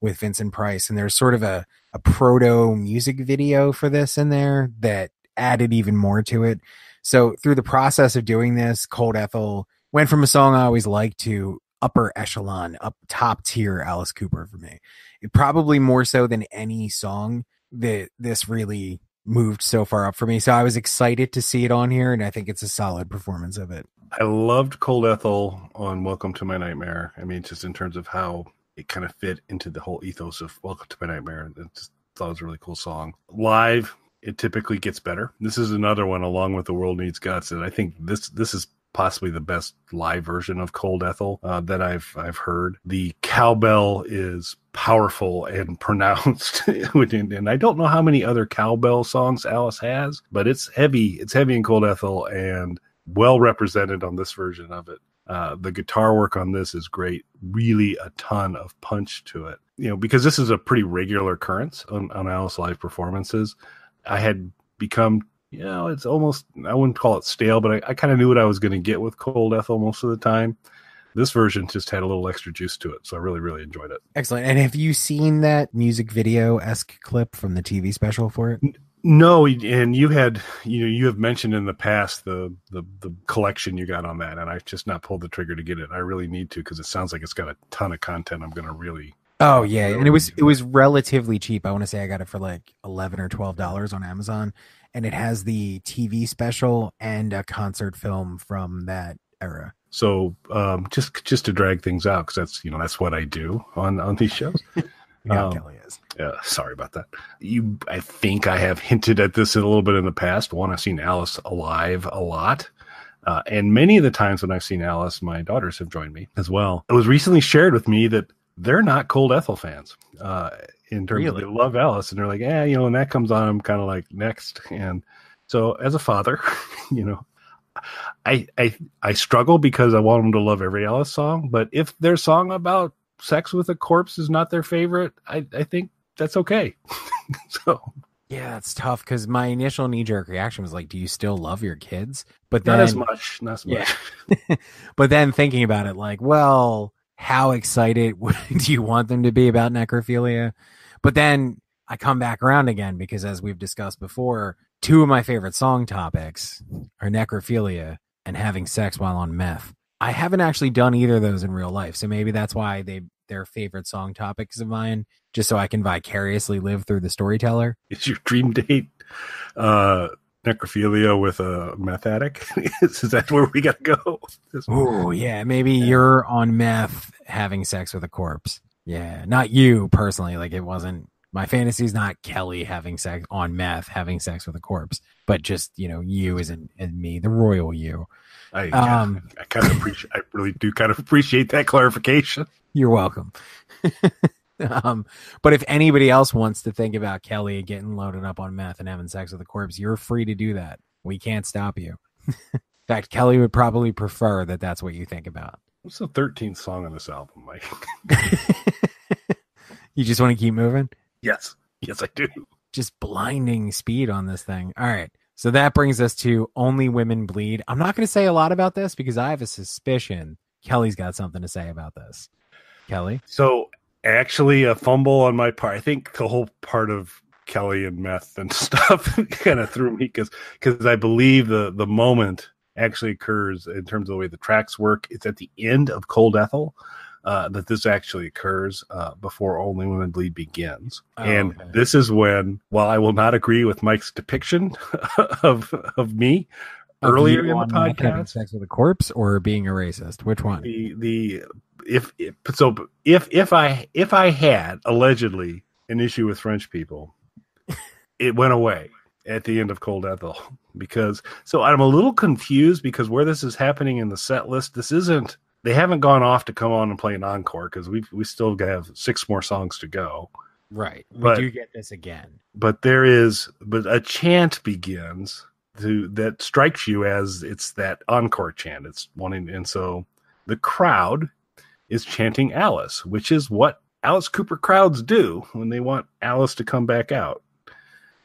with vincent price and there's sort of a, a proto music video for this in there that added even more to it. So through the process of doing this cold ethel went from a song i always liked to upper echelon up top tier alice cooper for me. It probably more so than any song that this really moved so far up for me. So I was excited to see it on here, and I think it's a solid performance of it. I loved Cold Ethel on Welcome to My Nightmare. I mean, just in terms of how it kind of fit into the whole ethos of Welcome to My Nightmare. I just thought it was a really cool song. Live, it typically gets better. This is another one along with The World Needs Guts, and I think this this is possibly the best live version of Cold Ethel uh, that I've I've heard. The cowbell is powerful and (laughs) pronounced, and I don't know how many other cowbell songs Alice has, but it's heavy. It's heavy in Cold Ethel and well represented on this version of it. Uh, the guitar work on this is great. Really, a ton of punch to it. You know, because this is a pretty regular occurrence on, on Alice live performances. I had become you know, it's almost, I wouldn't call it stale, but I, I kind of knew what I was going to get with Cold Ethel most of the time. This version just had a little extra juice to it. So I really, really enjoyed it. Excellent. And have you seen that music video esque clip from the TV special for it? No, and you had you know you have mentioned in the past the the the collection you got on that, and I've just not pulled the trigger to get it. I really need to because it sounds like it's got a ton of content. I'm going to really. Oh yeah, and it was it was relatively cheap. I want to say I got it for like eleven or twelve dollars on Amazon, and it has the TV special and a concert film from that era. So um, just just to drag things out because that's you know that's what I do on on these shows. (laughs) How Um, Kelly is. Yeah, sorry about that. You, I think I have hinted at this a little bit in the past. One, I've seen Alice alive a lot. Uh, and many of the times when I've seen Alice, my daughters have joined me as well. It was recently shared with me that they're not Cold Ethel fans. Uh, in terms Really? of they love Alice and they're like, yeah, you know, when that comes on, I'm kind of like next. And so as a father, (laughs) you know, I I I struggle because I want them to love every Alice song, but if their song about sex with a corpse is not their favorite, I I think that's okay. (laughs) so Yeah, it's tough because my initial knee jerk reaction was like, "Do you still love your kids?" But then, not as much, not as Yeah. much. (laughs) but then thinking about it, like, well, how excited do you want them to be about necrophilia? But then I come back around again because, as we've discussed before, two of my favorite song topics are necrophilia and having sex while on meth. I haven't actually done either of those in real life, so maybe that's why they they're favorite song topics of mine, just so I can vicariously live through the storyteller. Is your dream date uh necrophilia with a meth addict? is, (laughs) is that where we gotta go? Oh yeah, maybe you're on meth having sex with a corpse. Yeah, not you personally. Like it wasn't my fantasy is not Kelly having sex on meth having sex with a corpse, but just you know you as in, and me, the royal you. I, Um, I kind of appreciate. I really do kind of appreciate that clarification. You're welcome. (laughs) um, but if anybody else wants to think about Kelly getting loaded up on meth and having sex with a corpse, you're free to do that. We can't stop you. (laughs) in fact, Kelly would probably prefer that that's what you think about. What's the thirteenth song on this album, Mike? (laughs) you just want to keep moving? yes, yes, I do. just blinding speed on this thing. All right. So that brings us to Only Women Bleed. I'm not going to say a lot about this because I have a suspicion Kelly's got something to say about this. Kelly? So actually, a fumble on my part. I think the whole part of Kelly and meth and (laughs) stuff kind of threw me because because I believe the the moment actually occurs in terms of the way the tracks work. It's at the end of Cold Ethel. Uh, that this actually occurs uh, before Only Women Bleed begins, Oh, and okay. this is when, while I will not agree with Mike's depiction (laughs) of of me Of earlier in the on meth having podcast, sex with a corpse or being a racist? Which one? the the if, if so if if I if I had allegedly an issue with French people, it went away at the end of Cold Ethel (laughs) because so I'm a little confused because where this is happening in the set list, this isn't they haven't gone off to come on and play an encore because we we still have six more songs to go. Right. We But- do get this again. But there is but a chant begins to that strikes you as it's that encore chant. It's wanting and so the crowd is chanting Alice, which is what Alice Cooper crowds do when they want Alice to come back out.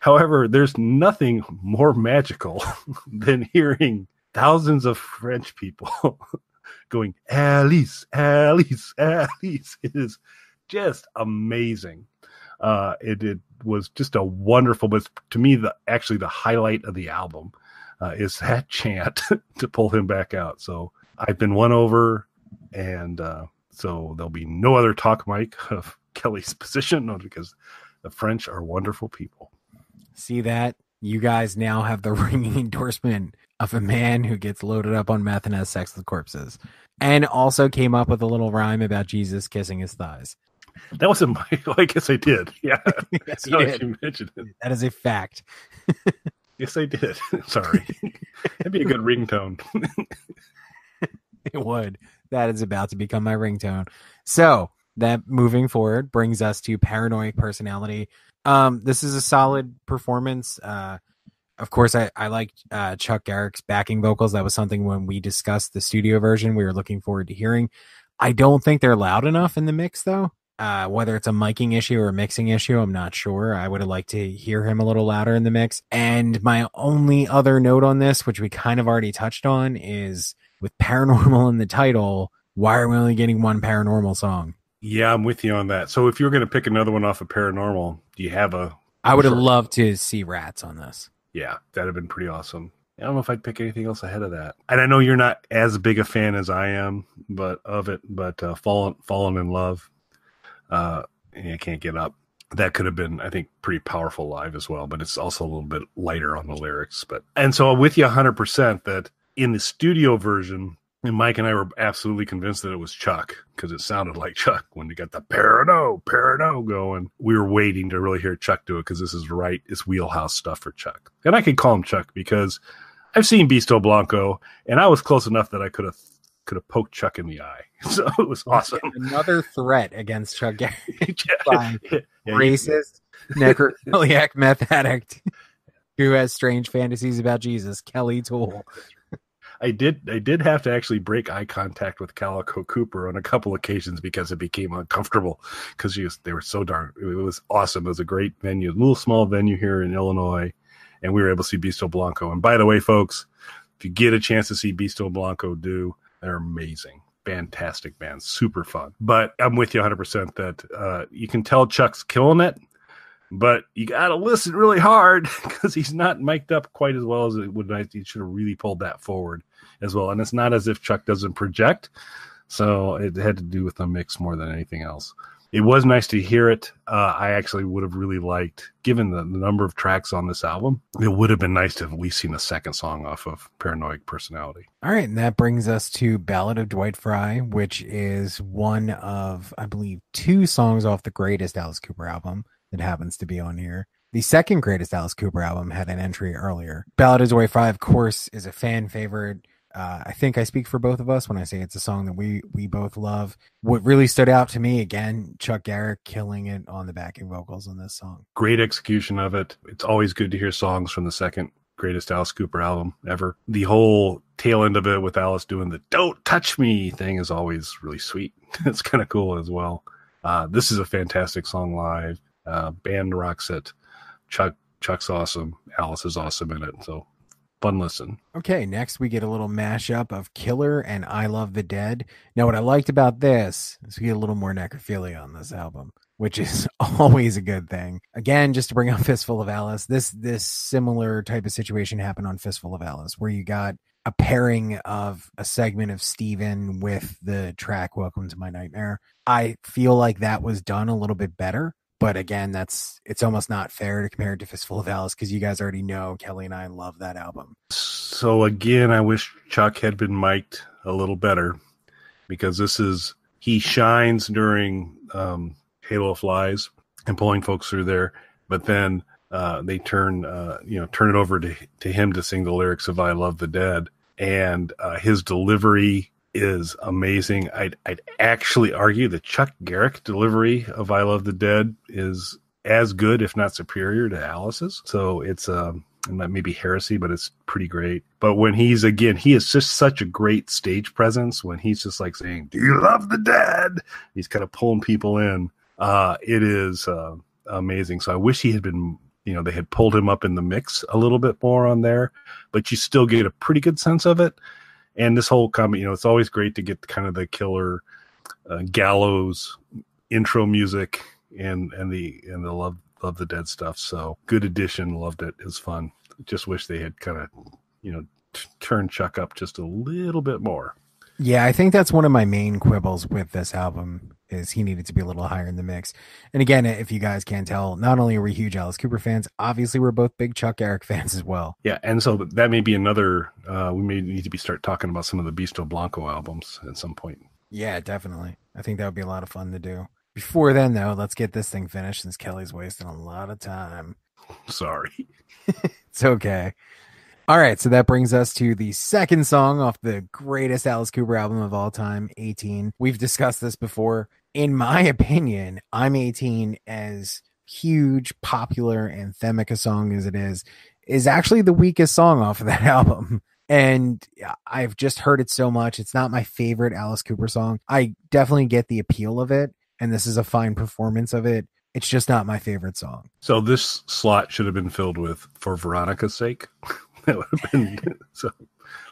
However, there's nothing more magical (laughs) than hearing thousands of French people (laughs) going, Alice, Alice, Alice. (laughs) It is just amazing. Uh, it, it was just a wonderful, but to me, the actually the highlight of the album uh, is that chant to pull him back out. So I've been won over, and uh, so there'll be no other talk, Mike, of Kelly's position because the French are wonderful people. See that? You guys now have the (laughs) ringing endorsement of a man who gets loaded up on meth and has sex with corpses. And also came up with a little rhyme about Jesus kissing his thighs. That wasn't my. Well, (laughs) I guess I did. Yeah, (laughs) yes, you did. you mentioned it. That is a fact. Yes, I did. Sorry, that'd be a good ringtone. It would. That is about to become my ringtone. So that moving forward brings us to Paranoiac Personality. Um, this is a solid performance. Uh, of course, I, I like uh, Chuck Garric's backing vocals. That was something when we discussed the studio version we were looking forward to hearing. I don't think they're loud enough in the mix, though. Uh, whether it's a miking issue or a mixing issue, I'm not sure. I would have liked to hear him a little louder in the mix. And my only other note on this, which we kind of already touched on, is with paranormal in the title, why are we only getting one paranormal song? Yeah, I'm with you on that. So if you're going to pick another one off of Paranormal, do you have a? I would have loved to see rats on this. Yeah, that'd have been pretty awesome. I don't know if I'd pick anything else ahead of that. And I know you're not as big a fan as I am, but of it. But uh, fallen, fallen in love, uh, and I can't get up. That could have been, I think, pretty powerful live as well. But it's also a little bit lighter on the lyrics. But and so I'm with you 100 percent that in the studio version, And Mike and I were absolutely convinced that it was Chuck because it sounded like Chuck when you got the Parano, Parano going. We were waiting to really hear Chuck do it because this is right, it's wheelhouse stuff for Chuck. And I could call him Chuck because I've seen Beasto Blanco and I was close enough that I could have could have poked Chuck in the eye. (laughs) So it was awesome. Another threat against Chuck (laughs) yeah, yeah, racist, (laughs) necrophiliac meth addict who has strange fantasies about Jesus, Kelly Toole. I did I did have to actually break eye contact with Calico Cooper on a couple occasions because it became uncomfortable because they were so darn it was awesome. It was a great venue, a little small venue here in Illinois, and we were able to see Beasto Blanco. And by the way, folks, if you get a chance to see Beasto Blanco do, they're amazing. Fantastic band, super fun. But I'm with you 100% that uh, you can tell Chuck's killing it but you got to listen really hard (laughs) because he's not mic'd up quite as well as it would. He should have really pulled that forward as well. And it's not as if Chuck doesn't project, so it had to do with the mix more than anything else. It was nice to hear it. Uh, I actually would have really liked, given the, the, number of tracks on this album, it would have been nice to have we seen a second song off of Paranoid Personality. All right, and that brings us to Ballad of Dwight Frye, which is one of, I believe, two songs off the greatest Alice Cooper album happens to be on here. The second greatest Alice Cooper album had an entry earlier. Ballad of Dwight Frye, of course, is a fan favorite. Uh, I think I speak for both of us when I say it's a song that we we both love. What really stood out to me again, Chuck Garric killing it on the backing vocals on this song. Great execution of it. It's always good to hear songs from the second greatest Alice Cooper album ever. The whole tail end of it with Alice doing the "Don't touch me" thing is always really sweet. (laughs) it's kind of cool as well. Uh, this is a fantastic song live. Uh, band rocks it. Chuck Chuck's awesome. Alice is awesome in it. So fun listen. Okay, next we get a little mashup of Killer and I Love the Dead. Now, what I liked about this is we get a little more necrophilia on this album, which is (laughs) always a good thing. Again, just to bring up Fistful of Alice, this this similar type of situation happened on Fistful of Alice, where you got a pairing of a segment of Steven with the track Welcome to My Nightmare. I feel like that was done a little bit better but again, that's it's almost not fair to compare it to Fistful of Alice because you guys already know Kelly and I love that album. So again, I wish Chuck had been mic'd a little better because this is he shines during um, Halo Flies and pulling folks through there, but then uh, they turn uh, you know turn it over to to him to sing the lyrics of "I Love the Dead," and uh, his delivery is amazing. I'd, I'd actually argue the Chuck Garric delivery of I Love the Dead is as good, if not superior, to Alice's. So it's um, maybe heresy, but it's pretty great. But when he's again, he is just such a great stage presence when he's just like saying, "Do you love the dead?" He's kind of pulling people in. Uh, it is uh, amazing. So I wish he had been. You know, they had pulled him up in the mix a little bit more on there, but you still get a pretty good sense of it and this whole comment, you know, it's always great to get kind of the killer uh, gallows intro music and and the and the love love the dead stuff. So good addition, loved it. It was fun. Just wish they had kind of you know t- turned Chuck up just a little bit more. Yeah, I think that's one of my main quibbles with this album is he needed to be a little higher in the mix. And again, if you guys can't tell, not only are we huge Alice Cooper fans, obviously we're both big Chuck Garric (laughs) fans as well. Yeah, and so that may be another. Uh, we may need to be start talking about some of the Beasto Blanco albums at some point. Yeah, definitely. I think that would be a lot of fun to do. Before then, though, let's get this thing finished since Kelly's wasting a lot of time. (laughs) Sorry. (laughs) it's okay. All right, so that brings us to the second song off the greatest Alice Cooper album of all time, 18. We've discussed this before. In my (laughs) opinion, I'm 18 as huge, popular, anthemic a song as it is, is actually the weakest song off of that (laughs) album. And I've just heard it so much. It's not my favorite Alice Cooper song. I definitely get the appeal of it, and this is a fine performance of it. It's just not my favorite song. So this slot should have been filled with "For Veronica's Sake." (laughs) that would have been so.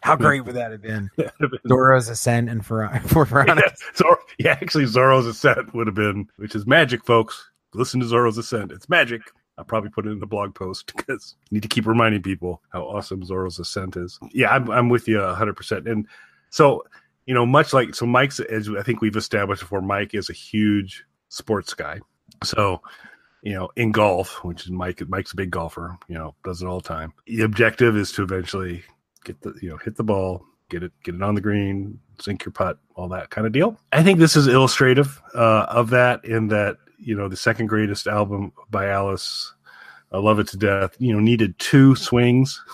How great would that have been? (laughs) Zorro's Ascent and for (laughs) for Veronica. Yeah, Zor- yeah, actually, Zorro's Ascent would have been, which is magic, folks. Listen to Zorro's Ascent. It's magic. I'll probably put it in the blog post (laughs) because I need to keep reminding people how awesome Zorro's Ascent is. Yeah, I'm, I'm with you 100%. And so, you know, much like, so Mike's, as I think we've established before, Mike is a huge sports guy. So you know, in golf, which is Mike. Mike's a big golfer. You know, does it all the time. The objective is to eventually get the you know hit the ball, get it get it on the green, sink your putt, all that kind of deal. I think this is illustrative uh, of that in that you know the second greatest album by Alice, I love it to death. You know, needed two swings. (laughs)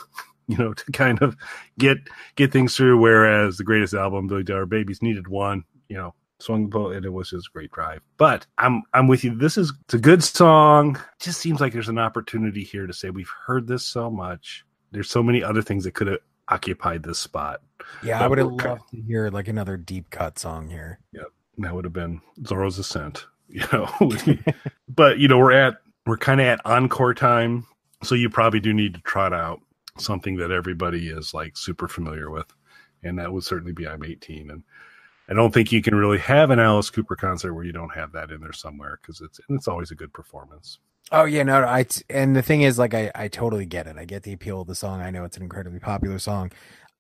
You know, to kind of get get things through. Whereas the greatest album, Billion Dollar Babies, needed one. You know, swung the boat and it was just a great drive. But I'm I'm with you. This is it's a good song. Just seems like there's an opportunity here to say we've heard this so much. There's so many other things that could have occupied this spot. Yeah, I would have loved to hear like another deep cut song here. Yeah, that would have been Zorro's Ascent. (laughs) You know, but you know we're at we're kind of at encore time, so you probably do need to trot out something that everybody is like super familiar with, and that would certainly be I'm 18. And I don't think you can really have an Alice Cooper concert where you don't have that in there somewhere because it's it's always a good performance. Oh yeah, no, I and the thing is, like, I I totally get it. I get the appeal of the song. I know it's an incredibly popular song.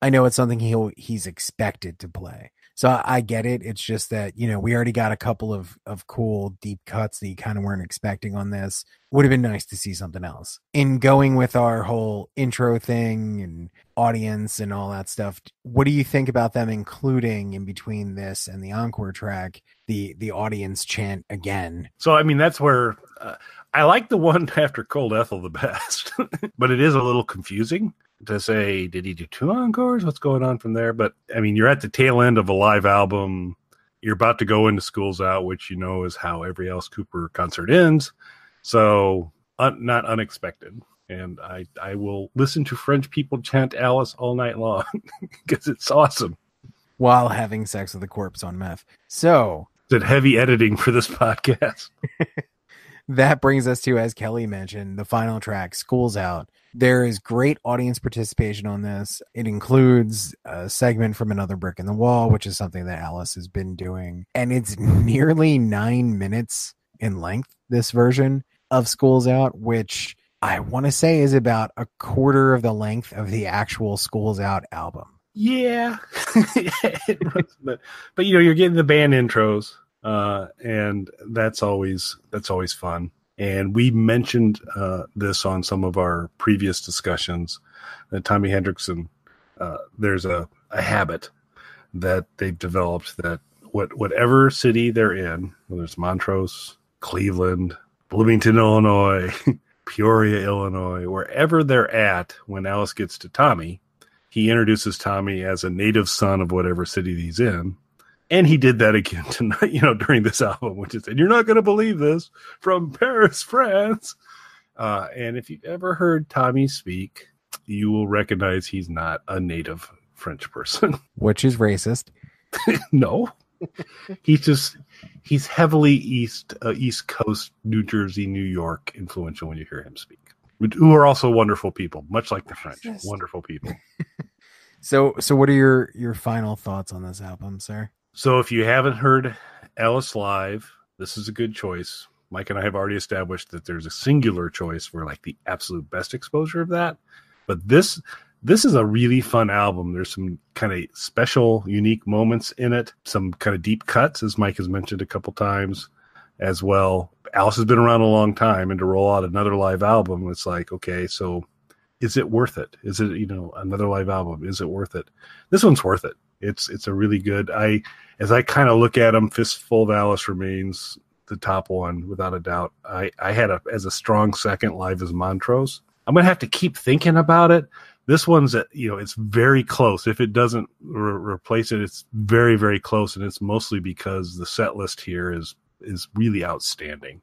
I know it's something he'll he's expected to play. So I, I get it. It's just that you know we already got a couple of of cool deep cuts that you kind of weren't expecting on this. Would have been nice to see something else. In going with our whole intro thing and audience and all that stuff, what do you think about them including in between this and the encore track the the audience chant again? So I mean that's where. Uh, I like the one (laughs) after Cold Ethel the best, (laughs) but it is a little confusing to say, did he do two encores? What's going on from there? But I mean, you're at the tail end of a live album. You're about to go into Schools Out, which you know is how every Alice Cooper concert ends. So, un- not unexpected. And I, I will listen to French people chant Alice all night long (laughs) because it's awesome. While having sex with a corpse on meth. So, did heavy editing for this podcast. That brings us to, as Kelly mentioned, the final track, School's Out. There is great audience participation on this. It includes a segment from Another Brick in the Wall, which is something that Alice has been doing. And it's (laughs) nearly nine minutes in length, this version of School's Out, which I want to say is about a quarter of the length of the actual School's Out album. Yeah. (laughs) but, but, you know, you're getting the band intros. Uh, and that's always that's always fun. And we mentioned uh, this on some of our previous discussions that Tommy Henriksen, uh, there's a, a habit that they've developed that what whatever city they're in, whether it's Montreux, Cleveland, Bloomington, Illinois, (laughs) Peoria, Illinois, wherever they're at, when Alice gets to Tommy, he introduces Tommy as a native son of whatever city he's in and he did that again (laughs) tonight, you know, during this album, which is, and you're not going to believe this from Paris, France. Uh, and if you've ever heard Tommy speak, you will recognize he's not a native French person, (laughs) which is racist. no, he's just he's heavily east uh, East Coast, New Jersey, New York influential when you hear him speak. Who are also wonderful people, much like the French, wonderful people. (laughs) so, so what are your your final thoughts on this album, sir? So if you haven't heard Alice live, this is a good choice. Mike and I have already established that there's a singular choice for like the absolute best exposure of that. But this this is a really fun album. There's some kind of special, unique moments in it, some kind of deep cuts, as Mike has mentioned a couple times as well. Alice has been around a long time, and to roll out another live album, it's like, okay, so is it worth it? Is it, you know, another live album? Is it worth it? This one's worth it. It's it's a really good. I as I kind of look at them, Fistful of Alice remains the top one without a doubt. I I had a as a strong second live as Montreux. I'm gonna have to keep thinking about it. This one's at, you know it's very close. If it doesn't re- replace it, it's very very close, and it's mostly because the set list here is is really outstanding.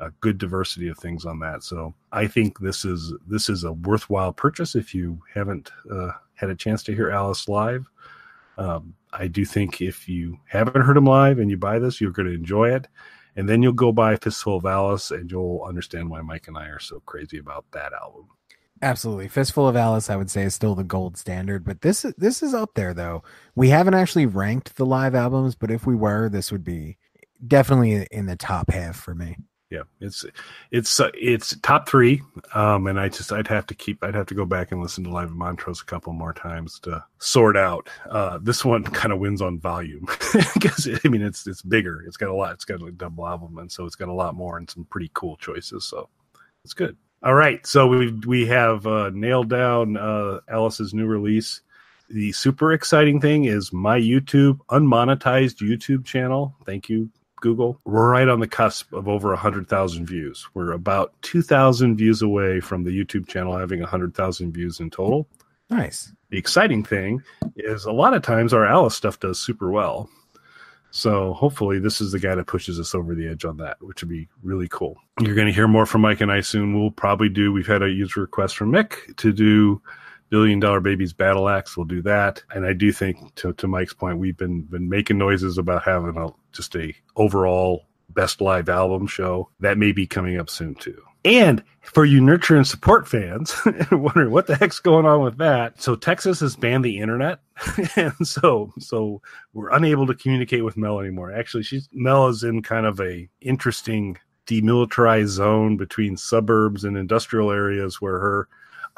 A good diversity of things on that. So I think this is this is a worthwhile purchase if you haven't uh, had a chance to hear Alice live. Um, I do think if you haven't heard him live and you buy this, you're going to enjoy it. And then you'll go buy Fistful of Alice and you'll understand why Mike and I are so crazy about that album. Absolutely. Fistful of Alice, I would say, is still the gold standard, but this this is up there though. We haven't actually ranked the live albums, but if we were, this would be definitely in the top half for me yeah it's it's uh, it's top three um and i just i'd have to keep i'd have to go back and listen to live Montreux a couple more times to sort out uh this one kind of wins on volume (laughs) because i mean it's it's bigger it's got a lot it's got a double album and so it's got a lot more and some pretty cool choices so it's good all right so we we have uh nailed down uh alice's new release the super exciting thing is my YouTube unmonetized YouTube channel. Thank you, Google. We're right on the cusp of over 100,000 views. We're about 2,000 views away from the YouTube channel having 100,000 views in total. Nice. The exciting thing is a lot of times our Alice stuff does super well. So hopefully this is the guy that pushes us over the edge on that, which would be really cool. You're going to hear more from Mike and I soon. We'll probably do, we've had a user request from Mick to do Billion Dollar Babies Battle Axe. We'll do that. And I do think to, to Mike's point, we've been, been making noises about having a, just a overall best live album show that may be coming up soon too. And for you nurture and support fans, (laughs) wondering what the heck's going on with that. So Texas has banned the internet, (laughs) and so so we're unable to communicate with Mel anymore. Actually, she's Mel is in kind of a interesting demilitarized zone between suburbs and industrial areas where her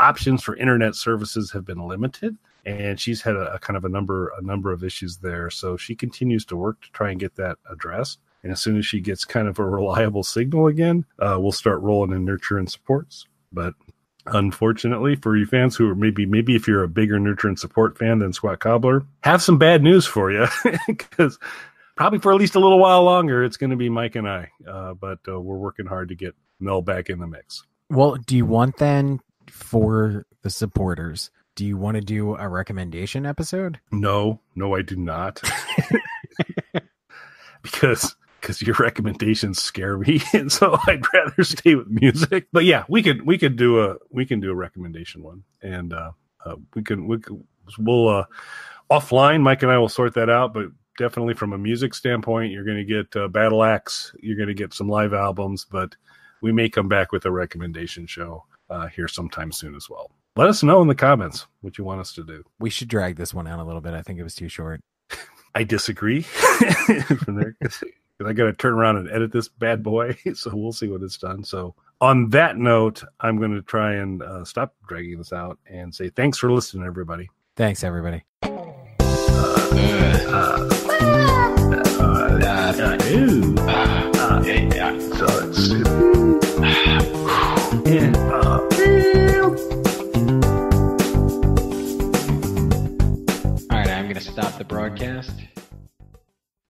options for internet services have been limited and she's had a, a, kind of a number a number of issues there so she continues to work to try and get that addressed and as soon as she gets kind of a reliable signal again, uh, we'll start rolling in nurture and supports. But unfortunately for you fans who are maybe maybe if you're a bigger nurture and support fan than Squat Cobbler, have some bad news for you (laughs) because probably for at least a little while longer it's going to be Mike and I. Uh, but uh, we're working hard to get Mel back in the mix. Well, do you want then for the supporters? Do you want to do a recommendation episode? No, no, I do not. (laughs) because because your recommendations scare me, (laughs) and so I'd rather stay with music. But yeah, we could we could do a we can do a recommendation one, and uh, uh, we can we can, we'll uh, offline. Mike and I will sort that out, but definitely from a music standpoint, you're going to get uh, Battle Axe, you're going to get some live albums, but we may come back with a recommendation show uh, here sometime soon as well. Let us know in the comments what you want us to do. We should drag this one out a little bit. I think it was too short. (laughs) I disagree. (laughs) from there, because I got to turn around and edit this bad boy. (laughs) So we'll see what it's done. So on that note, I'm going to try and uh, stop dragging this out and say thanks for listening, everybody. Thanks, everybody. All right, broadcast.